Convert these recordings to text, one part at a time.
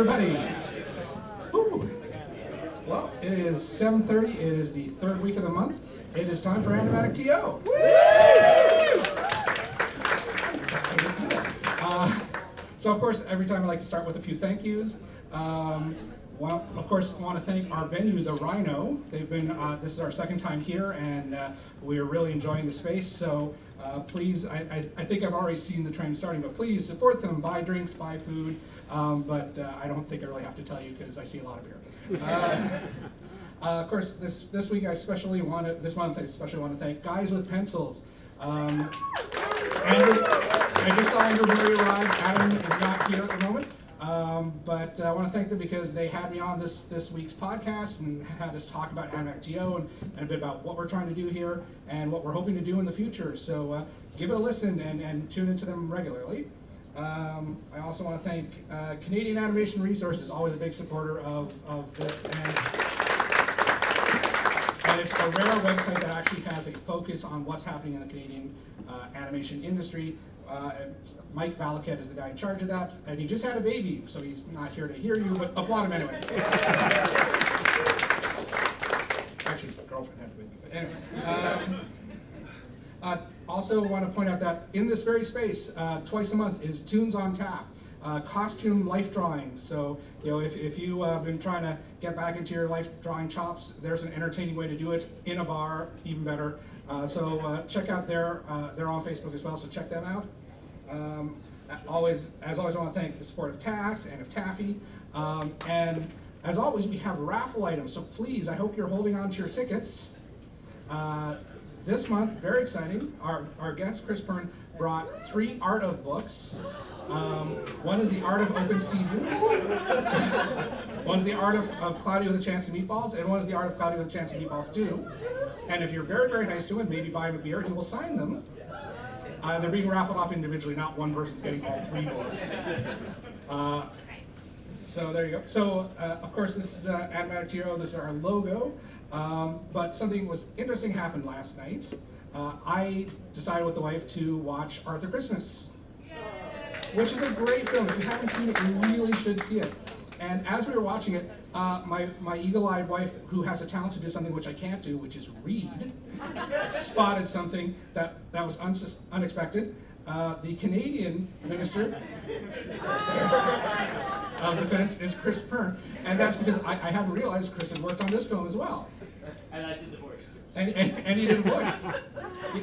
everybody. Woo. Well, it is 7.30. It is the third week of the month. It is time for Animatic TO. Uh, so, of course, every time I like to start with a few thank yous. Um, well, of course, I want to thank our venue, the Rhino. They've been, uh, this is our second time here, and uh, we're really enjoying the space. So uh, please, I, I, I, think I've already seen the train starting, but please support them, buy drinks, buy food. Um, but uh, I don't think I really have to tell you because I see a lot of beer. Uh, uh, of course, this, this week I especially want to, this month I especially want to thank Guys with Pencils. Um, Andrew, I just saw Andrew Murray arrive. Adam is not here at the moment. Um, but I want to thank them because they had me on this this week's podcast and had us talk about AnimaticTO and, and a bit about what we're trying to do here and what we're hoping to do in the future. So uh, give it a listen and, and tune into them regularly. Um, I also want to thank uh, Canadian Animation Resources, always a big supporter of, of this. And, and it's a rare website that actually has a focus on what's happening in the Canadian uh, animation industry. Uh, Mike Valiquette is the guy in charge of that, and he just had a baby, so he's not here to hear you, but applaud him anyway. Actually, his girlfriend had a baby, but anyway. Um, uh, also want to point out that in this very space, uh, twice a month is Tunes on Tap. Uh, costume life drawing. So, you know, if, if you've uh, been trying to get back into your life drawing chops, there's an entertaining way to do it in a bar, even better. Uh, so uh, check out their, uh, they're on Facebook as well, so check them out. Um, always, as always, I want to thank the support of TAS and of TAAFI. Um, and as always, we have raffle items, so please, I hope you're holding on to your tickets. Uh, this month, very exciting, our, our guest, Kris Pearn, brought three Art of books. Um, one is the Art of Open Season, one is the Art of, of Cloudy with a Chance of Meatballs, and one is the Art of Cloudy with a Chance of Meatballs too. And if you're very, very nice to him, maybe buy him a beer, he will sign them. Uh, they're being raffled off individually, not one person's getting all three books. Uh, so there you go. So uh, of course this is uh, AnimaticTO, this is our logo. Um, but something was interesting happened last night. Uh, I decided with the wife to watch Arthur Christmas, which is a great film. If you haven't seen it, you really should see it. And as we were watching it, uh, my, my eagle-eyed wife, who has a talent to do something which I can't do, which is read, spotted something that, that was unexpected. Uh, the Canadian Minister of Defense is Kris Pearn, and that's because I, I hadn't realized Chris had worked on this film as well. And I did the voice. And, and, and he did a voice.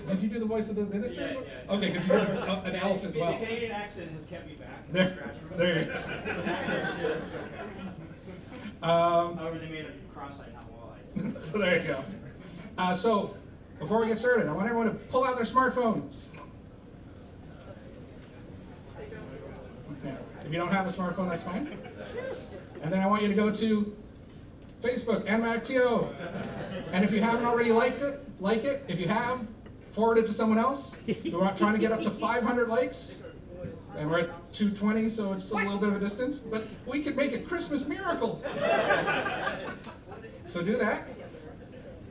did you do the voice of the minister? Yeah, yeah. Okay, because you did an elf as well. The Canadian accent has kept me back. There, there you go. Um, However, they made a cross-eyed, not wall-eyed. so there you go. Uh, so before we get started, I want everyone to pull out their smartphones. If you don't have a smartphone, that's fine. And then I want you to go to Facebook, AnimaticTO. And if you haven't already liked it, like it. If you have, forward it to someone else. We're trying to get up to 500 likes. And we're at 220, so it's a little bit of a distance. But we could make a Christmas miracle. so do that.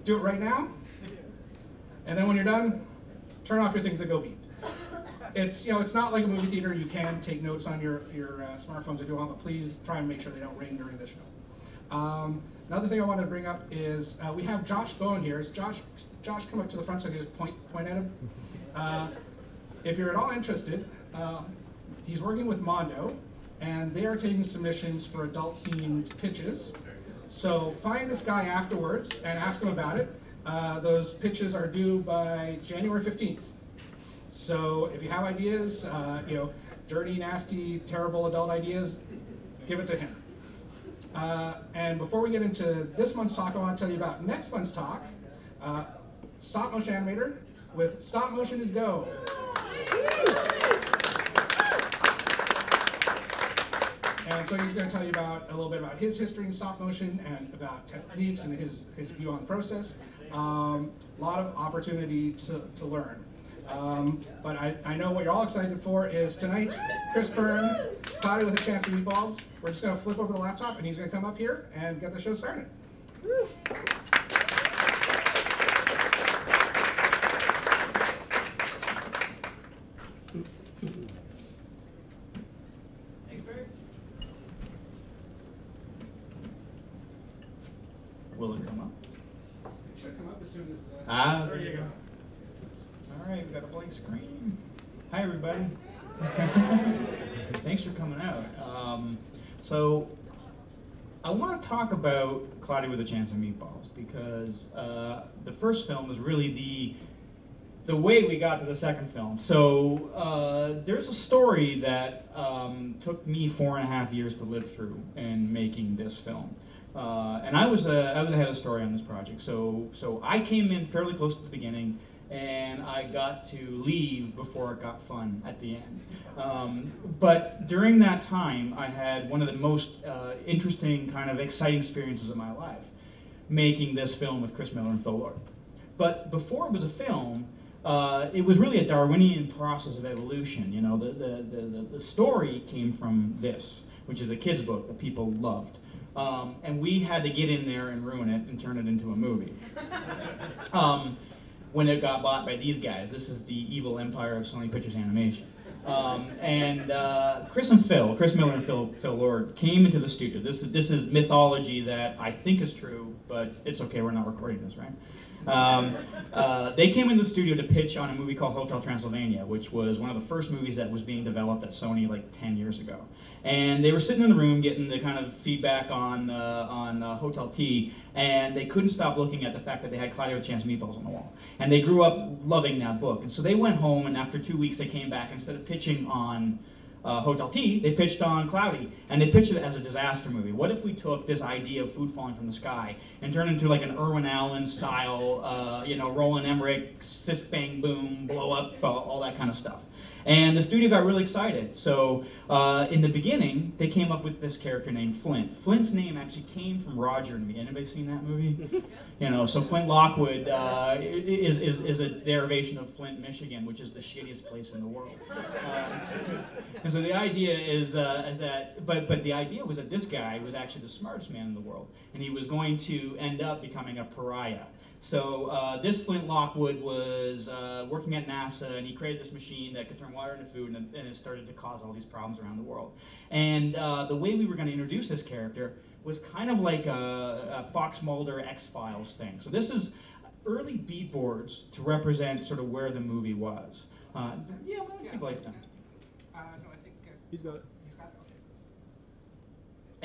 Do it right now. And then when you're done, turn off your things that go beep. It's, you know, it's not like a movie theater. You can take notes on your, your uh, smartphones if you want, but please try and make sure they don't ring during the show. Um, another thing I wanted to bring up is uh, we have Josh Bowen here. Is Josh, Josh come up to the front so I can just point, point at him? Uh, if you're at all interested, uh, he's working with Mondo, and they are taking submissions for adult-themed pitches. So find this guy afterwards and ask him about it. Uh, those pitches are due by January 15th. So if you have ideas, uh, you know, dirty, nasty, terrible adult ideas, give it to him. Uh, and before we get into this month's talk, I want to tell you about next month's talk, uh, Stop Motion Animator with Stop Motion is Go. And so he's going to tell you about a little bit about his history in stop motion and about techniques and his, his view on the process. A um, lot of opportunity to, to learn. Um, but I, I know what you're all excited for is tonight, Kris Pearn, Cloudy with a Chance of Meatballs. We're just going to flip over the laptop and he's going to come up here and get the show started. Woo. screen. Hi, everybody. Thanks for coming out. Um, so, I want to talk about Cloudy with a Chance of Meatballs because uh, the first film was really the the way we got to the second film. So uh, there's a story that um, took me four and a half years to live through in making this film. Uh, and I was a, I was ahead of story on this project. So so I came in fairly close to the beginning, and I got to leave before it got fun at the end. Um, but during that time, I had one of the most uh, interesting, kind of exciting experiences of my life, making this film with Chris Miller and Phil Lord. But before it was a film, uh, it was really a Darwinian process of evolution. You know, the, the, the, the, story came from this, which is a kid's book that people loved. Um, and we had to get in there and ruin it and turn it into a movie. Um, when it got bought by these guys, this is the evil empire of Sony Pictures Animation. Um, and uh, Chris and Phil, Chris Miller and Phil, Phil Lord, came into the studio. This, is this is mythology that I think is true, but it's okay, we're not recording this, right? Um, uh, they came in the studio to pitch on a movie called Hotel Transylvania, which was one of the first movies that was being developed at Sony like 10 years ago. And they were sitting in the room getting the kind of feedback on, uh, on uh, Hotel T, and they couldn't stop looking at the fact that they had Cloudy with Chance meatballs on the wall. And they grew up loving that book. And so they went home, and after two weeks, they came back. Instead of pitching on uh, Hotel T, they pitched on Cloudy, and they pitched it as a disaster movie. What if we took this idea of food falling from the sky and turned it into like an Irwin Allen style, uh, you know, Roland Emmerich, sis bang boom, blow up, all that kind of stuff. And the studio got really excited. So uh, in the beginning, they came up with this character named Flint. Flint's name actually came from Roger and me. Anybody seen that movie? you know, so Flint Lockwood uh, is, is, is, a derivation of Flint, Michigan, which is the shittiest place in the world. Uh, and so the idea is, uh, is that, but, but the idea was that this guy was actually the smartest man in the world. And he was going to end up becoming a pariah. So uh, this Flint Lockwood was uh, working at NASA, and he created this machine that could turn water into food, and, and it started to cause all these problems around the world. And uh, the way we were going to introduce this character was kind of like a, a Fox Mulder X-Files thing. So this is early beat boards to represent sort of where the movie was. Uh, yeah, let me see Blake's done. Uh, no, I think uh, He's got it. he's got it. Okay.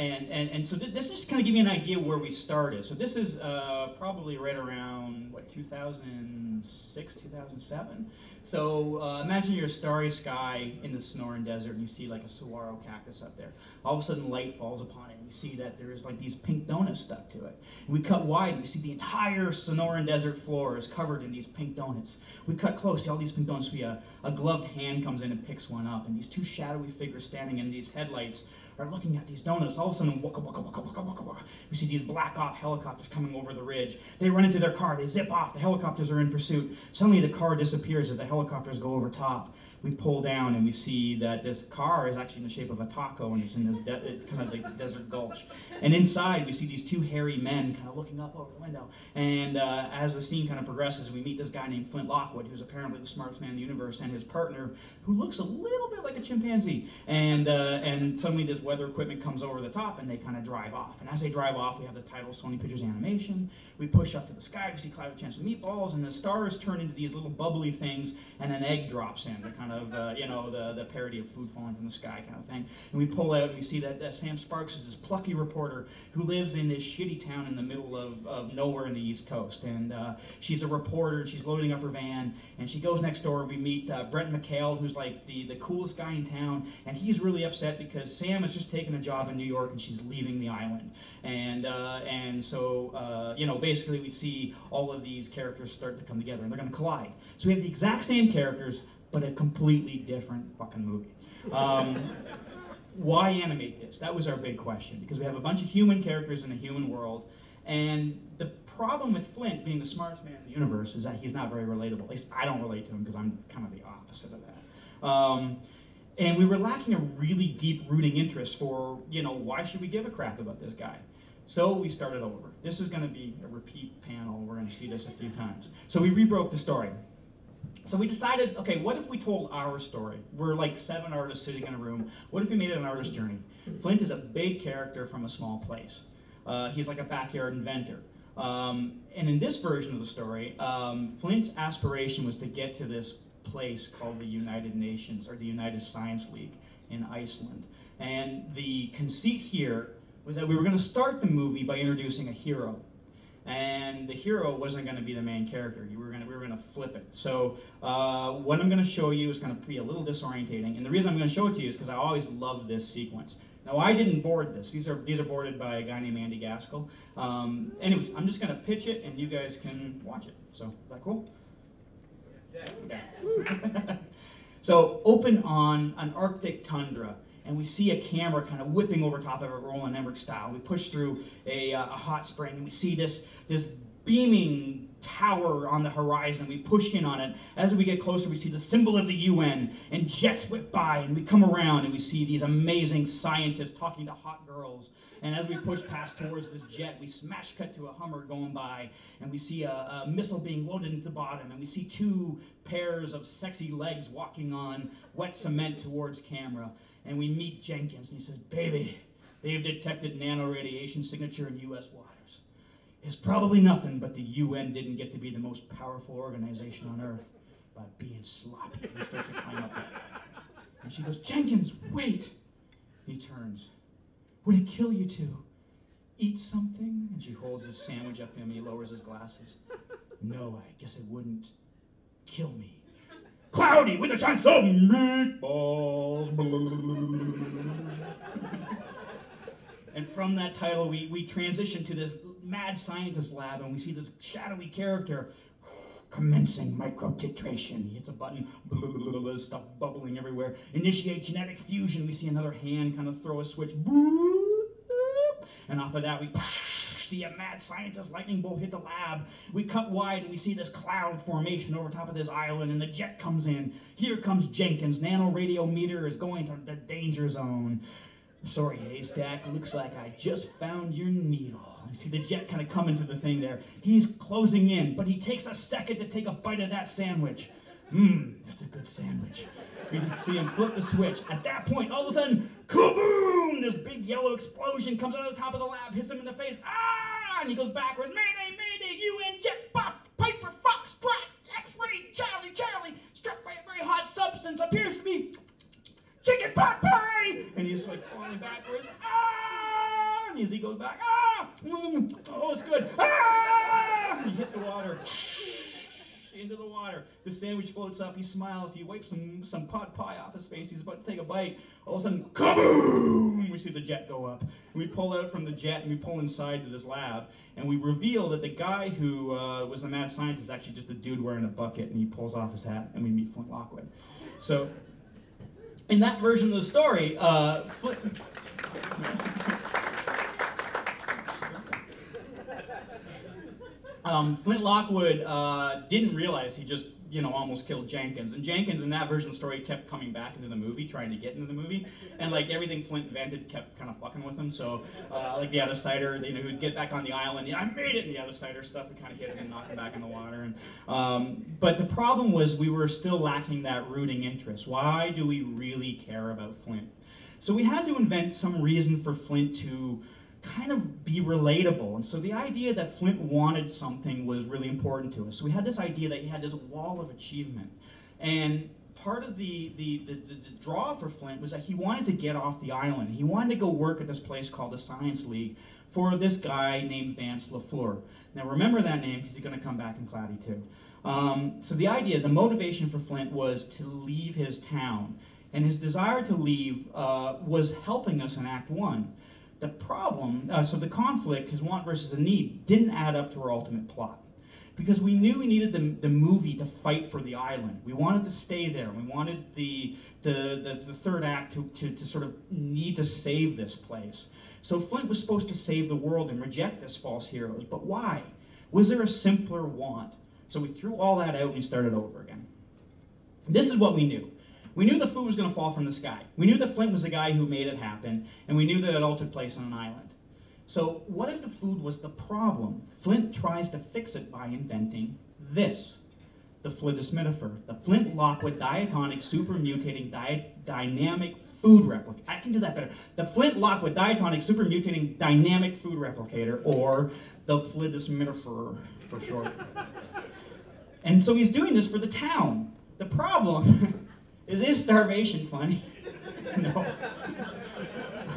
And, and, and so th this just kind of give you an idea where we started. So this is uh, probably right around, what, 2006, 2007? So uh, imagine you're a starry sky in the Sonoran Desert and you see like a saguaro cactus up there. All of a sudden light falls upon it and you see that there's like these pink donuts stuck to it. We cut wide and we see the entire Sonoran Desert floor is covered in these pink donuts. We cut close, see all these pink donuts, we, uh, a gloved hand comes in and picks one up and these two shadowy figures standing in these headlights are looking at these donuts. All of a sudden, waka, waka, waka, waka, waka, waka. We see these black op helicopters coming over the ridge. They run into their car. They zip off. The helicopters are in pursuit. Suddenly, the car disappears as the helicopters go over top. We pull down and we see that this car is actually in the shape of a taco and it's in this de- kind of like the desert gulch. And inside, we see these two hairy men kind of looking up over the window. And uh, as the scene kind of progresses, we meet this guy named Flint Lockwood, who's apparently the smartest man in the universe, and his partner, who looks a little bit like a chimpanzee. And uh, and suddenly, this weather equipment comes over the top, and they kind of drive off. And as they drive off, we have the title Sony Pictures Animation. We push up to the sky, we see Cloud with Chance of Meatballs, and the stars turn into these little bubbly things, and an egg drops in to kind of, uh, you know, the, the parody of food falling from the sky kind of thing. And we pull out, and we see that, that Sam Sparks is this plucky reporter who lives in this shitty town in the middle of, of nowhere in the East Coast. And uh, she's a reporter, she's loading up her van, and she goes next door, and we meet uh, Brent McHale, who's like the, the coolest guy in town, and he's really upset because Sam has just taken a job in New York, and she's leaving the island. And, uh, and so, uh, you know, basically we see all of these characters start to come together, and they're going to collide. So we have the exact same characters, but a completely different fucking movie. Um, why animate this? That was our big question, because we have a bunch of human characters in a human world, and the problem with Flint being the smartest man in the universe is that he's not very relatable. At least I don't relate to him because I'm kind of the opposite of that. Um, and we were lacking a really deep rooting interest for, you know, why should we give a crap about this guy? So we started over. This is going to be a repeat panel. We're going to see this a few times. So we rebroke the story. So we decided, okay, what if we told our story? We're like seven artists sitting in a room. What if we made it an artist journey? Flint is a big character from a small place. Uh, he's like a backyard inventor. Um, and in this version of the story, um, Flint's aspiration was to get to this place called the United Nations or the United Science League in Iceland. And the conceit here was that we were going to start the movie by introducing a hero. And the hero wasn't going to be the main character. You were going to, we were going to flip it. So uh, what I'm going to show you is going to be a little disorientating. And the reason I'm going to show it to you is because I always love this sequence. Now I didn't board this. These are these are boarded by a guy named Andy Gaskell. Um, anyways, I'm just going to pitch it, and you guys can watch it. So is that cool? Okay. so open on an Arctic tundra, and we see a camera kind of whipping over top of it, Roland Emmerich style. We push through a, uh, a hot spring, and we see this this beaming tower on the horizon. We push in on it. As we get closer, we see the symbol of the UN, and jets whip by, and we come around, and we see these amazing scientists talking to hot girls. And as we push past towards this jet, we smash cut to a Hummer going by, and we see a, a missile being loaded into the bottom, and we see two pairs of sexy legs walking on wet cement towards camera. And we meet Jenkins, and he says, Baby, they've detected nanoradiation signature in U.S. waters. It's probably nothing, but the UN didn't get to be the most powerful organization on Earth by being sloppy. And he starts to climb up. And she goes, Jenkins, wait. He turns. Would it kill you to eat something? And she holds his sandwich up to him. He lowers his glasses. No, I guess it wouldn't kill me. Cloudy with a chance of meatballs. and from that title, we, we transition to this mad scientist lab, and we see this shadowy character commencing microtitration. He hits a button, there's stuff bubbling everywhere. Initiate genetic fusion. We see another hand kind of throw a switch, and off of that we see a mad scientist lightning bolt hit the lab. We cut wide and we see this cloud formation over top of this island, and the jet comes in. Here comes Jenkins. Nano radio meter is going to the danger zone. Sorry, Haystack. Looks like I just found your needle. You see the jet kind of coming to the thing there. He's closing in, but he takes a second to take a bite of that sandwich. Mmm, that's a good sandwich. We see him flip the switch. At that point, all of a sudden, kaboom! This big yellow explosion comes out of the top of the lab, hits him in the face. Ah! And he goes backwards. Mayday, mayday, UN jet pop, Piper Fox, Sprat, X-ray, Charlie, Charlie, struck by a very hot substance, appears to be chicken pot pie! And he's like falling backwards. Ah! And as he goes back, ah! Mm, oh, it's good. Ah! And he hits the water. Into the water. The sandwich floats up. He smiles. He wipes some, some pot pie off his face. He's about to take a bite. All of a sudden, kaboom! We see the jet go up. And we pull out from the jet and we pull inside to this lab. And we reveal that the guy who uh, was the mad scientist is actually just a dude wearing a bucket. And he pulls off his hat and we meet Flint Lockwood. So in that version of the story, uh, Flint. Um, Flint Lockwood uh, didn't realize he just, you know, almost killed Jenkins. And Jenkins, in that version of the story, kept coming back into the movie, trying to get into the movie. And like everything Flint invented kept kind of fucking with him. So, uh, like the other cider, you know, he'd get back on the island. Yeah, I made it. And the cider stuff would kind of hit him and knock him back in the water. And um, but the problem was we were still lacking that rooting interest. Why do we really care about Flint? So we had to invent some reason for Flint to kind of be relatable. And so the idea that Flint wanted something was really important to us. So we had this idea that he had this wall of achievement. And part of the, the, the, the, draw for Flint was that he wanted to get off the island. He wanted to go work at this place called the Science League for this guy named Vance LaFleur. Now remember that name because he's going to come back in Cloudy too. Um, so the idea, the motivation for Flint was to leave his town. And his desire to leave uh, was helping us in Act 1. The problem, uh, so the conflict, his want versus a need, didn't add up to our ultimate plot. Because we knew we needed the, the movie to fight for the island. We wanted to stay there. We wanted the, the, the, the third act to, to, to sort of need to save this place. So Flint was supposed to save the world and reject this false heroes. But why? Was there a simpler want? So we threw all that out and we started over again. This is what we knew. We knew the food was going to fall from the sky. We knew that Flint was the guy who made it happen, and we knew that it all took place on an island. So, what if the food was the problem? Flint tries to fix it by inventing this the FLDSMDFR, the Flint Lockwood diatonic supermutating di dynamic food replicator. I can do that better. The Flint Lockwood diatonic supermutating dynamic food replicator, or the FLDSMDFR for short. and so he's doing this for the town. The problem is, is starvation funny? no.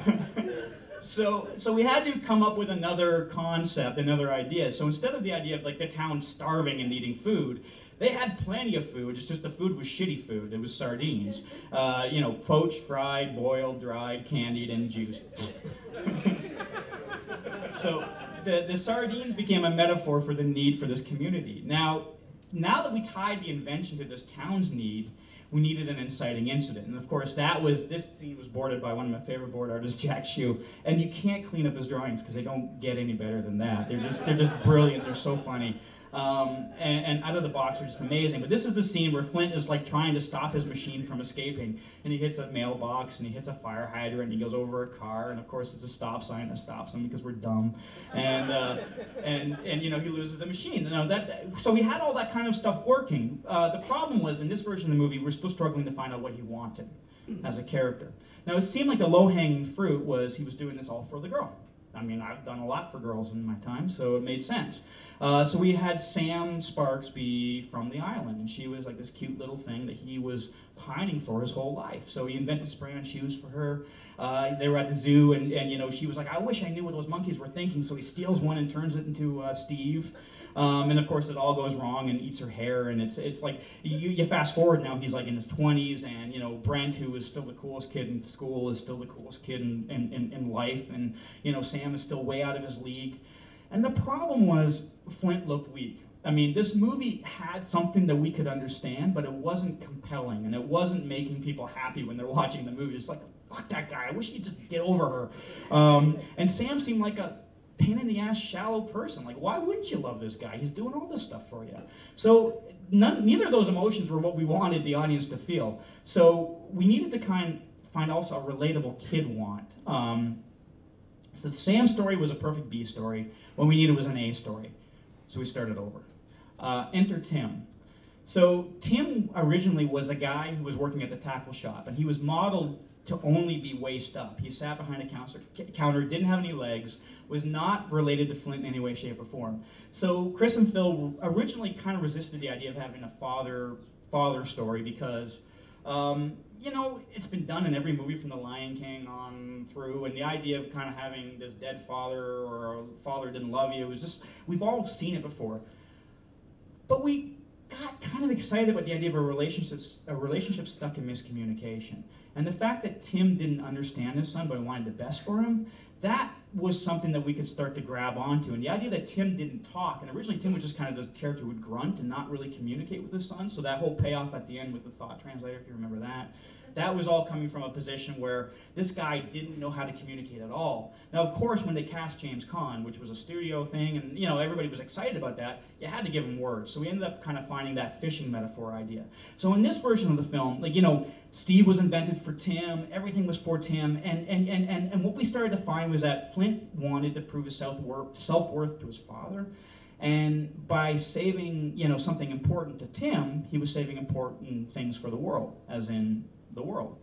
so, so we had to come up with another concept, another idea. So instead of the idea of like the town starving and needing food, they had plenty of food. It's just the food was shitty food. It was sardines, uh, you know, poached, fried, boiled, dried, candied, and juiced. so the, the sardines became a metaphor for the need for this community. Now, now that we tied the invention to this town's need, we needed an inciting incident. And of course, that was, this scene was boarded by one of my favorite board artists, Jack Shue. And you can't clean up his drawings because they don't get any better than that. They're just, they're just brilliant, they're so funny. Um, and, and, out of the box are just amazing. But this is the scene where Flint is like trying to stop his machine from escaping, and he hits a mailbox and he hits a fire hydrant, and he goes over a car, and of course it's a stop sign that stops him because we're dumb, and uh, and and you know he loses the machine. Now that so we had all that kind of stuff working. Uh, the problem was in this version of the movie we're still struggling to find out what he wanted as a character. Now it seemed like the low-hanging fruit was he was doing this all for the girl. I mean, I've done a lot for girls in my time, so it made sense. Uh, so we had Sam Sparks be from the island, and she was like this cute little thing that he was pining for his whole life. So he invented spray-on shoes for her. Uh, they were at the zoo, and, and you know she was like, I wish I knew what those monkeys were thinking. So he steals one and turns it into uh, Steve. Um, and of course, it all goes wrong and eats her hair. And it's it's like you, you fast forward now, he's like in his 20s, and you know Brent, who is still the coolest kid in school, is still the coolest kid in, in, in, in life, and you know Sam is still way out of his league. And the problem was Flint looked weak. I mean, this movie had something that we could understand, but it wasn't compelling, and it wasn't making people happy when they're watching the movie. It's like, fuck that guy. I wish he'd just get over her. Um, and Sam seemed like a pain in the ass, shallow person. Like, why wouldn't you love this guy? He's doing all this stuff for you. So, none, neither of those emotions were what we wanted the audience to feel. So, we needed to kind of find also a relatable kid want. Um, so, Sam's story was a perfect B story. What we needed was an A story. So, we started over. Uh, enter Tim. So, Tim originally was a guy who was working at the tackle shop, and he was modeled to only be waist up. He sat behind a counter, counter, didn't have any legs, was not related to Flint in any way, shape, or form. So Chris and Phil originally kind of resisted the idea of having a father father story because, um, you know, it's been done in every movie from The Lion King on through, and the idea of kind of having this dead father or father didn't love you it was just we've all seen it before. But we got kind of excited about the idea of a relationship, a relationship stuck in miscommunication. And the fact that Tim didn't understand his son but wanted the best for him, that was something that we could start to grab onto. And the idea that Tim didn't talk, and originally Tim was just kind of this character who would grunt and not really communicate with his son, so that whole payoff at the end with the thought translator, if you remember that, that was all coming from a position where this guy didn't know how to communicate at all. Now, of course, when they cast James Caan, which was a studio thing, and you know everybody was excited about that, you had to give him words. So we ended up kind of finding that fishing metaphor idea. So in this version of the film, like you know, Steve was invented for Tim, everything was for Tim, and and and and, and what we started to find was that Flint wanted to prove his self-worth self-worth to his father. And by saving, you know, something important to Tim, he was saving important things for the world, as in the world.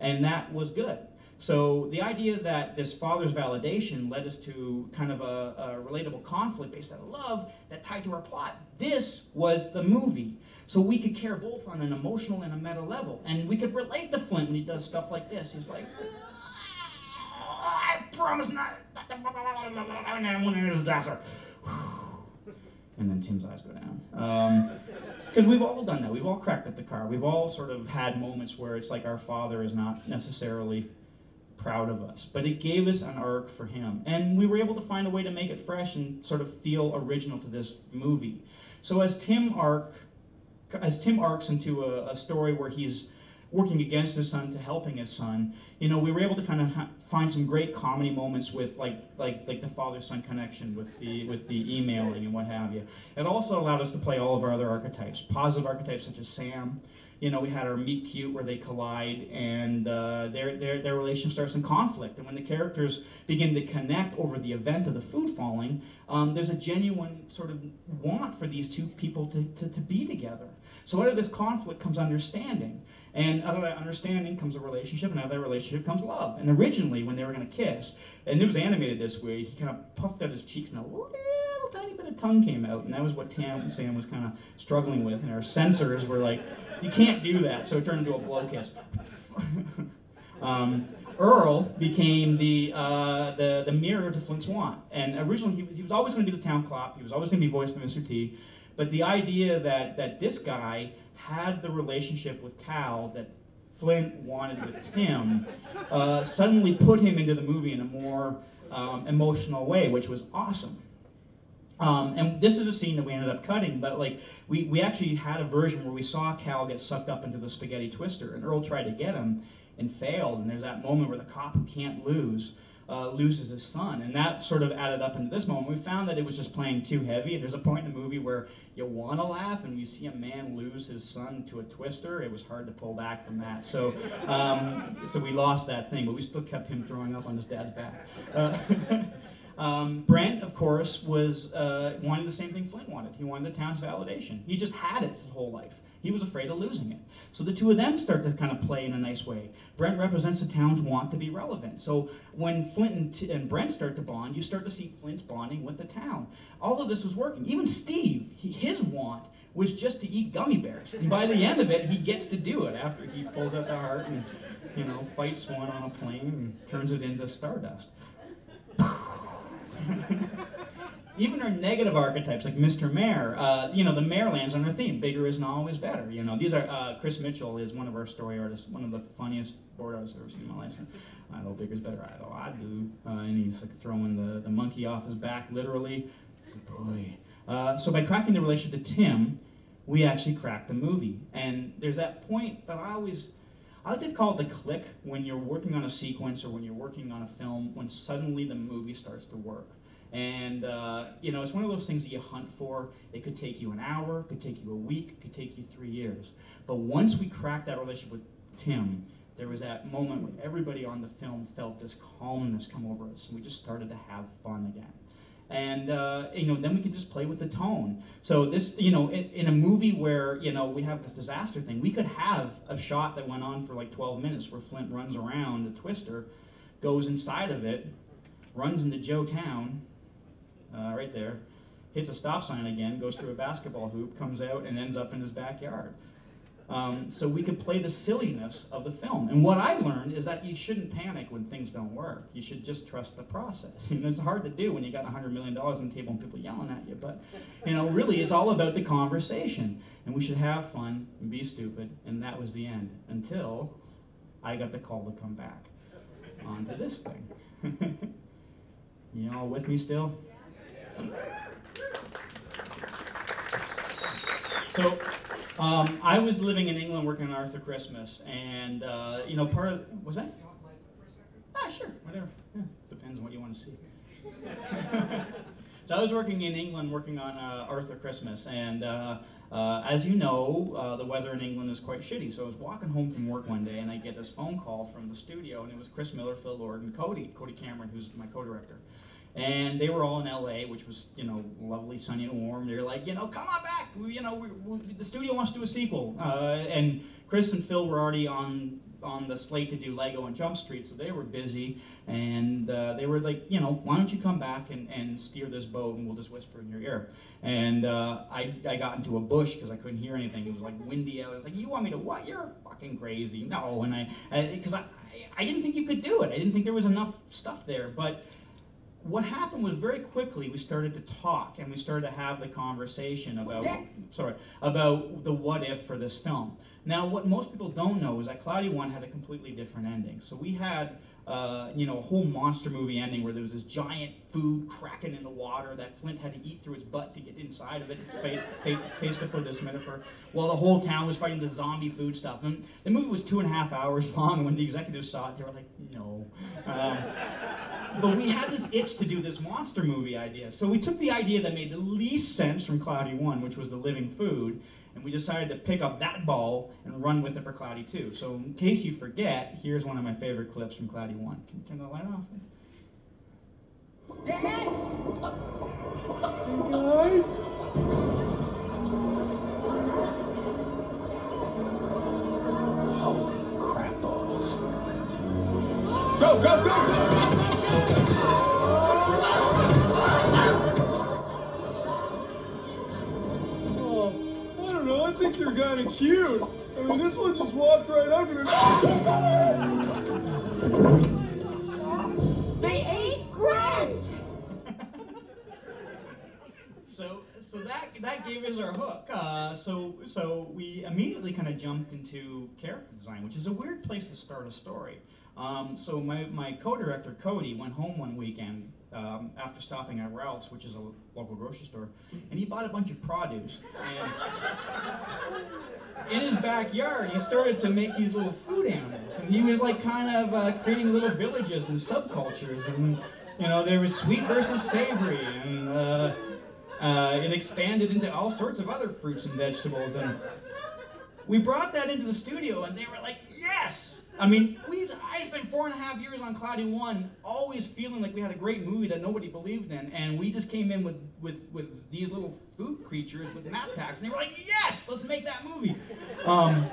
And that was good. So the idea that this father's validation led us to kind of a, a, relatable conflict based on love that tied to our plot. This was the movie. So we could care both on an emotional and a meta level. And we could relate to Flint when he does stuff like this. He's like, I promise not. And then Tim's eyes go down. Um, because we've all done that. We've all cracked up the car. We've all sort of had moments where it's like our father is not necessarily proud of us. But it gave us an arc for him. And we were able to find a way to make it fresh and sort of feel original to this movie. So as Tim arc as Tim arcs into a, a story where he's working against his son to helping his son, you know, we were able to kind of find some great comedy moments with like like like the father-son connection with the with the emailing and what have you. It also allowed us to play all of our other archetypes, positive archetypes such as Sam. You know, we had our meet cute where they collide and uh, their, their, their relationship starts in conflict. And when the characters begin to connect over the event of the food falling, um, there's a genuine sort of want for these two people to, to, to be together. So out of this conflict comes understanding. And out of that understanding comes a relationship, and out of that relationship comes love. And originally, when they were going to kiss, and it was animated this way, he kind of puffed out his cheeks and a little tiny bit of tongue came out, and that was what Tam Sam was kind of struggling with, and our censors were like, you can't do that, so it turned into a blow kiss. um, Earl became the, uh, the, the mirror to Flint Swan. And originally, he was, he was always going to be the town cop. He was always going to be voiced by Mr. T. But the idea that, that this guy had the relationship with Cal that Flint wanted with Tim uh, suddenly put him into the movie in a more um, emotional way, which was awesome. Um, and this is a scene that we ended up cutting, but like we, we actually had a version where we saw Cal get sucked up into the spaghetti twister, and Earl tried to get him, and failed. And there's that moment where the cop who can't lose uh, loses his son. And that sort of added up into this moment. We found that it was just playing too heavy. There's a point in the movie where you want to laugh and you see a man lose his son to a twister. It was hard to pull back from that. So, um, so we lost that thing, but we still kept him throwing up on his dad's back. Uh, Um, Brent, of course, was uh, wanted the same thing Flint wanted. He wanted the town's validation. He just had it his whole life. He was afraid of losing it. So the two of them start to kind of play in a nice way. Brent represents the town's want to be relevant. So when Flint and, and Brent start to bond, you start to see Flint's bonding with the town. All of this was working. Even Steve, he, his want was just to eat gummy bears. And by the end of it, he gets to do it after he pulls out the heart and, you know, fights one on a plane and turns it into stardust. Even our negative archetypes, like Mr. Mayor, uh, you know, the mayor lands on our theme. Bigger is not always better. You know, these are uh, Chris Mitchell is one of our story artists, one of the funniest board artists I've ever seen in my life. So, I know bigger's better. I know I do. Uh, and he's like throwing the, the monkey off his back, literally. Good boy. Uh, so by cracking the relationship to Tim, we actually cracked the movie. And there's that point that I always I like to call it the click when you're working on a sequence or when you're working on a film when suddenly the movie starts to work. And, uh, you know, it's one of those things that you hunt for. It could take you an hour, could take you a week, could take you three years. But once we cracked that relationship with Tim, there was that moment when everybody on the film felt this calmness come over us, and we just started to have fun again. And uh, you know, then we could just play with the tone. So this, you know, in, in, a movie where you know we have this disaster thing, we could have a shot that went on for like 12 minutes where Flint runs around a twister, goes inside of it, runs into Joe Town, uh, right there, hits a stop sign again, goes through a basketball hoop, comes out, and ends up in his backyard. Um, so we could play the silliness of the film. And what I learned is that you shouldn't panic when things don't work. You should just trust the process. And it's hard to do when you got $100 million on the table and people yelling at you. But, you know, really, it's all about the conversation. And we should have fun and be stupid. And that was the end until I got the call to come back onto this thing. you all with me still? So, um, I was living in England working on Arthur Christmas, and uh, you know, part of was that? Ah, sure, whatever. Yeah, depends on what you want to see. so I was working in England, working on uh, Arthur Christmas, and uh, uh as you know, uh, the weather in England is quite shitty. So I was walking home from work one day, and I get this phone call from the studio, and it was Chris Miller, Phil Lord, and Cody, Cody Cameron, who's my co-director. And they were all in LA, which was, you know, lovely, sunny and warm. They were like, you know, come on back. We, you know, we, we, the studio wants to do a sequel. Uh, and Chris and Phil were already on on the slate to do Lego and Jump Street, so they were busy. And uh, they were like, you know, why don't you come back and, and steer this boat and we'll just whisper in your ear. And uh, I, I got into a bush because I couldn't hear anything. It was like windy out. I was like, you want me to what? You're fucking crazy. No. And I, because I, I, I didn't think you could do it. I didn't think there was enough stuff there. But what happened was very quickly we started to talk and we started to have the conversation about sorry about the what if for this film. Now, what most people don't know is that Cloudy One had a completely different ending. So we had uh, you know, a whole monster movie ending where there was this giant food cracking in the water that Flint had to eat through its butt to get inside of it, face to foot this metaphor, while the whole town was fighting the zombie food stuff. And the movie was two and a half hours long, and when the executives saw it, they were like, no. Um, but we had this itch to do this monster movie idea. So we took the idea that made the least sense from Cloudy 1, which was the living food, and we decided to pick up that ball and run with it for Cloudy 2. So in case you forget, here's one of my favorite clips from Cloudy 1. Can you turn the light off? Dad! Hey guys! Holy crap balls. Go, go, go, go, go, Oh, I don't know. I think they're kind of cute. I mean, this one just walked right up to me. They ate bread. so, so that that gave us our hook. Uh, so, so we immediately kind of jumped into character design, which is a weird place to start a story. Um, so my, my co-director Cody went home one weekend um, after stopping at Ralph's, which is a local grocery store, and he bought a bunch of produce. And in his backyard, he started to make these little food animals, and he was like kind of uh, creating little villages and subcultures, and you know there was sweet versus savory, and uh, uh, it expanded into all sorts of other fruits and vegetables, and we brought that into the studio, and they were like, "Yes!" I mean, we I spent four and a half years on Cloudy One, always feeling like we had a great movie that nobody believed in, and we just came in with with with these little food creatures with map packs, and they were like, "Yes, let's make that movie." Um,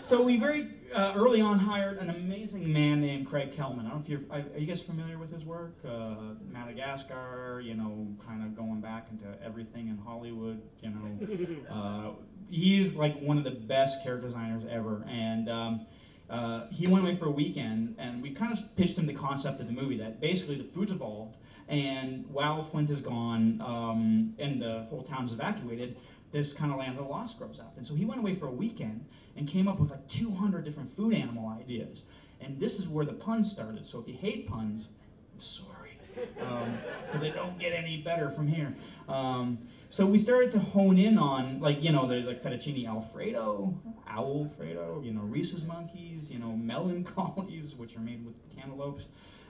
so we very uh, early on hired an amazing man named Craig Kellman. I don't know if you're are you guys familiar with his work? Uh, Madagascar, you know, kind of going back into everything in Hollywood, you know. Uh, he's like one of the best character designers ever, and. Um, uh, he went away for a weekend, and we kind of pitched him the concept of the movie that basically the food's evolved, and while Flint is gone um, and the whole town's evacuated, this kind of land of the lost grows up. And so he went away for a weekend and came up with like 200 different food animal ideas. And this is where the puns started. So if you hate puns, I'm sorry, because um, they don't get any better from here. Um, so we started to hone in on, like, you know, there's like fettuccine alfredo, owl Alfredo, you know, Rhesus monkeys, you know, melancholies, which are made with cantaloupes.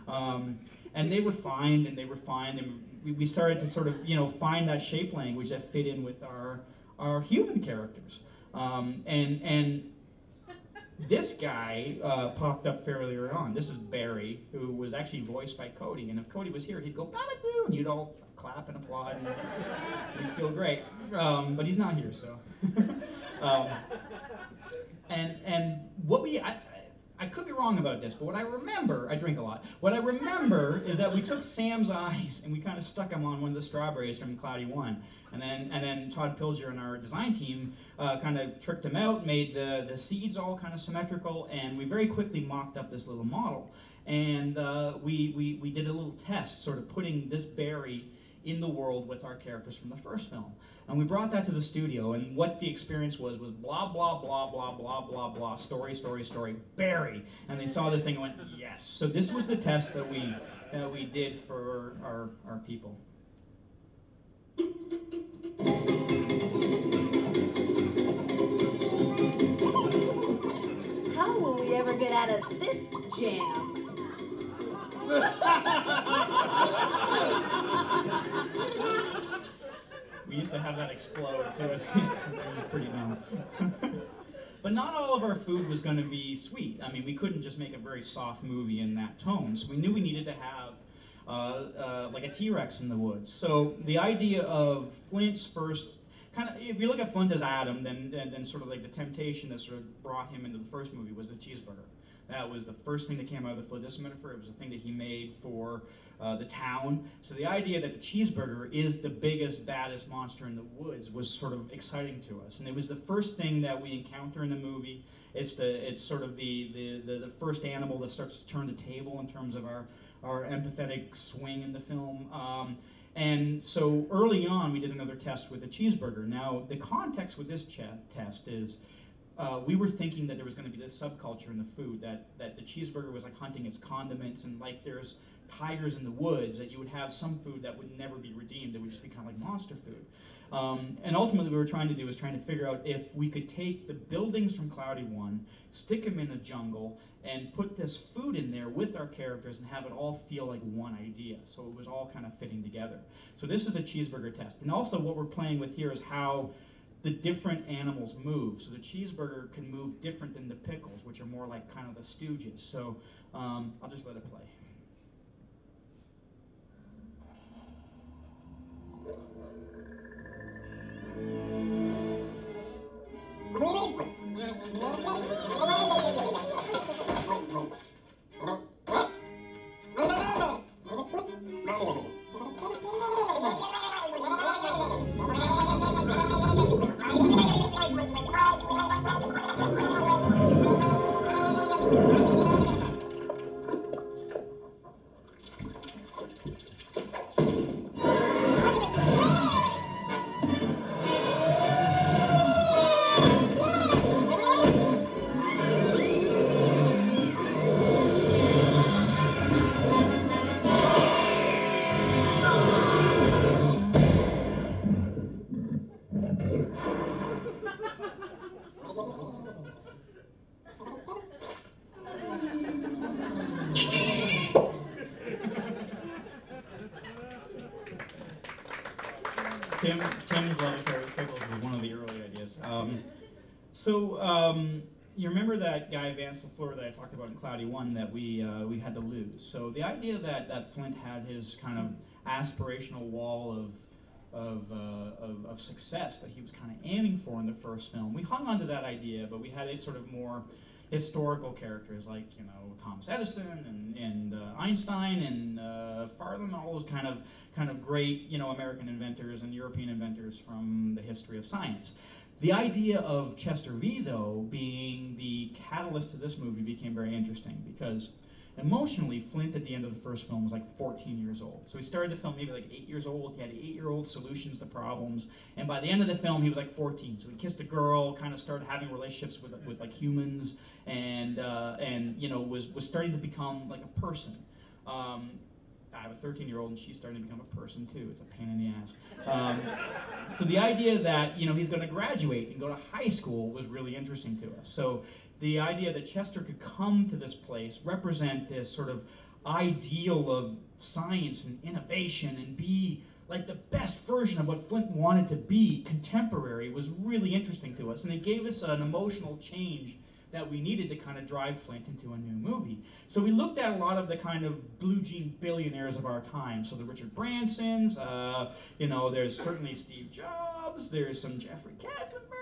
Um, and they were fine, and they were fine, and we, we started to sort of, you know, find that shape language that fit in with our, our human characters. Um, and, and this guy uh, popped up fairly early on. This is Barry, who was actually voiced by Cody. And if Cody was here, he'd go, Babadoo, and you'd all clap and applaud, and you'd feel great. Um, but he's not here, so. um, and and what we I, I could be wrong about this, but what I remember, I drink a lot. What I remember is that we took Sam's eyes and we kind of stuck them on one of the strawberries from Cloudy One, and then and then Todd Pilger and our design team uh, kind of tricked him out, made the the seeds all kind of symmetrical, and we very quickly mocked up this little model, and uh, we we we did a little test, sort of putting this berry in the world with our characters from the first film. And we brought that to the studio, and what the experience was was blah, blah, blah, blah, blah, blah, blah, story, story, story, Barry. And they saw this thing and went, yes. So this was the test that we, that we did for our, our people. How will we ever get out of this jam? we used to have that explode too. it was pretty dumb. but not all of our food was going to be sweet. I mean, we couldn't just make a very soft movie in that tone. So we knew we needed to have uh, uh, like a T-Rex in the woods. So the idea of Flint's first kind of, if you look at Flint as Adam, then, then, then sort of like the temptation that sort of brought him into the first movie was the cheeseburger. That was the first thing that came out of the FLDSMDFR. It was the thing that he made for uh, the town. So the idea that the cheeseburger is the biggest, baddest monster in the woods was sort of exciting to us. And it was the first thing that we encounter in the movie. It's the it's sort of the, the, the, the first animal that starts to turn the table in terms of our, our empathetic swing in the film. Um, and so early on, we did another test with the cheeseburger. Now, the context with this test is uh, we were thinking that there was going to be this subculture in the food that that the cheeseburger was like hunting its condiments and like there's tigers in the woods that you would have some food that would never be redeemed. It would just be kind of like monster food. Um, and ultimately, what we were trying to do was trying to figure out if we could take the buildings from Cloudy One, stick them in the jungle, and put this food in there with our characters and have it all feel like one idea. So it was all kind of fitting together. So this is a cheeseburger test. And also what we're playing with here is how the different animals move. So the cheeseburger can move different than the pickles, which are more like kind of the stooges. So um, I'll just let it play. that guy Vance Lafleur that I talked about in Cloudy One that we uh, we had to lose. So the idea that, that Flint had his kind of aspirational wall of of, uh, of, of success that he was kind of aiming for in the first film, we hung on to that idea, but we had a sort of more historical characters like you know Thomas Edison and, and uh, Einstein and uh, Fartham, all those kind of kind of great you know American inventors and European inventors from the history of science. The idea of Chester V though being the catalyst to this movie became very interesting because emotionally Flint at the end of the first film was like 14 years old. So he started the film maybe like eight years old. He had eight-year-old solutions to problems, and by the end of the film he was like 14. So he kissed a girl, kind of started having relationships with with like humans, and uh, and you know was was starting to become like a person. Um, have a 13 year old and she's starting to become a person too. It's a pain in the ass. Um, so the idea that you know he's going to graduate and go to high school was really interesting to us. So the idea that Chester could come to this place, represent this sort of ideal of science and innovation, and be like the best version of what Flint wanted to be, contemporary, was really interesting to us, and it gave us an emotional change that we needed to kind of drive Flint into a new movie. So we looked at a lot of the kind of blue jean billionaires of our time. So the Richard Bransons, uh, you know, there's certainly Steve Jobs, there's some Jeffrey Katzenberg,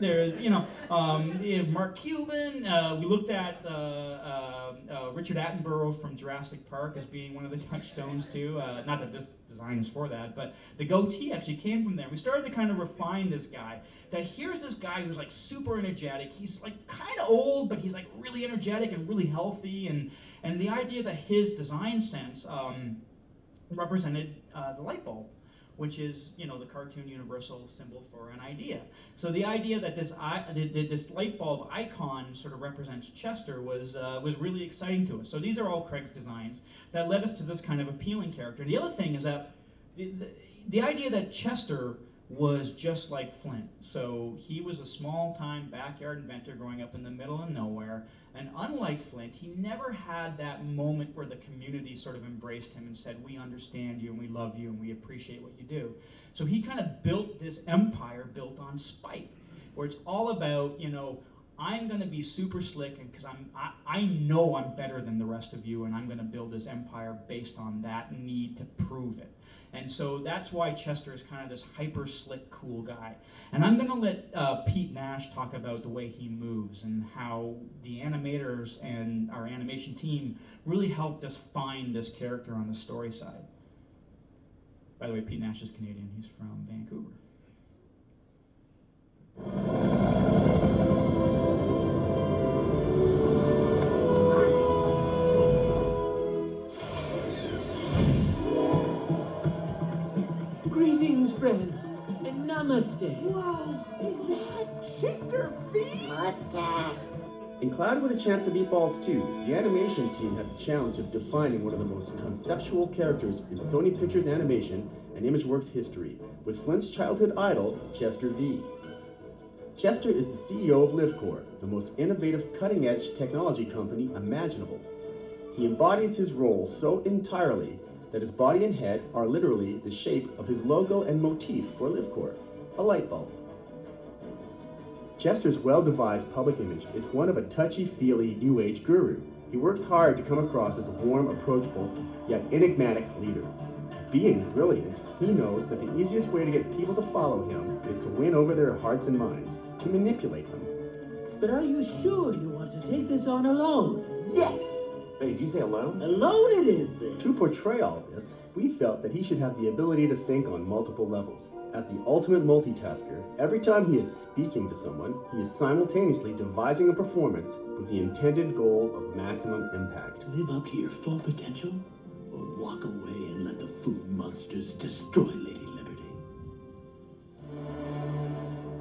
there's, you know, um, Mark Cuban. Uh, we looked at uh, uh, uh, Richard Attenborough from Jurassic Park as being one of the touchstones too. Uh, not that this design is for that, but the goatee actually came from there. We started to kind of refine this guy. That here's this guy who's like super energetic. He's like kind of old, but he's like really energetic and really healthy. And and the idea that his design sense um, represented uh, the light bulb which is you know the cartoon universal symbol for an idea. So the idea that this I, this light bulb icon sort of represents Chester was uh, was really exciting to us. So these are all Craig's designs that led us to this kind of appealing character. And the other thing is that the, the, the idea that Chester was just like Flint. So he was a small time backyard inventor growing up in the middle of nowhere. And unlike Flint, he never had that moment where the community sort of embraced him and said, We understand you and we love you and we appreciate what you do. So he kind of built this empire built on spite, where it's all about, you know, I'm going to be super slick because I'm I, I know I'm better than the rest of you and I'm going to build this empire based on that need to prove it. And so that's why Chester is kind of this hyper slick, cool guy. And I'm going to let uh, Pete Nash talk about the way he moves and how the animators and our animation team really helped us find this character on the story side. By the way, Pete Nash is Canadian. He's from Vancouver. Friends, and namaste. Whoa, is that Chester V? Mustache. In Cloud with a Chance of Meatballs 2, the animation team had the challenge of defining one of the most conceptual characters in Sony Pictures animation and ImageWorks history, with Flint's childhood idol, Chester V. Chester is the CEO of Live Corp, the most innovative cutting-edge technology company imaginable. He embodies his role so entirely that his body and head are literally the shape of his logo and motif for Live Corp, a light bulb. Chester's well-devised public image is one of a touchy-feely New Age guru. He works hard to come across as a warm, approachable, yet enigmatic leader. Being brilliant, he knows that the easiest way to get people to follow him is to win over their hearts and minds, to manipulate them. But are you sure you want to take this on alone? Yes! Wait, did you say alone? Alone it is, then. To portray all this, we felt that he should have the ability to think on multiple levels. As the ultimate multitasker, every time he is speaking to someone, he is simultaneously devising a performance with the intended goal of maximum impact. Live up to your full potential, or walk away and let the food monsters destroy Lady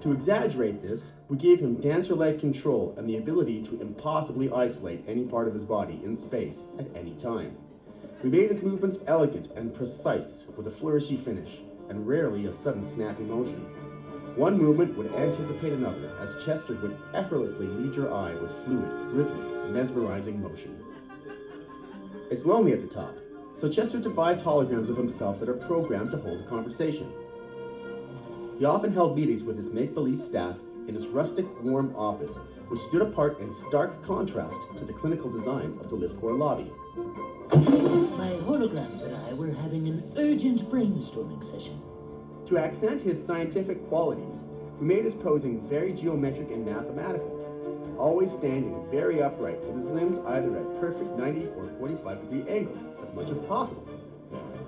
To exaggerate this, we gave him dancer-like control and the ability to impossibly isolate any part of his body in space at any time. We made his movements elegant and precise with a flourishy finish, and rarely a sudden snappy motion. One movement would anticipate another, as Chester would effortlessly lead your eye with fluid, rhythmic, mesmerizing motion. It's lonely at the top, so Chester devised holograms of himself that are programmed to hold a conversation. He often held meetings with his make believe staff in his rustic, warm office, which stood apart in stark contrast to the clinical design of the Live Corp lobby. My holograms and I were having an urgent brainstorming session. To accent his scientific qualities, we made his posing very geometric and mathematical, always standing very upright with his limbs either at perfect 90 or 45 degree angles as much as possible.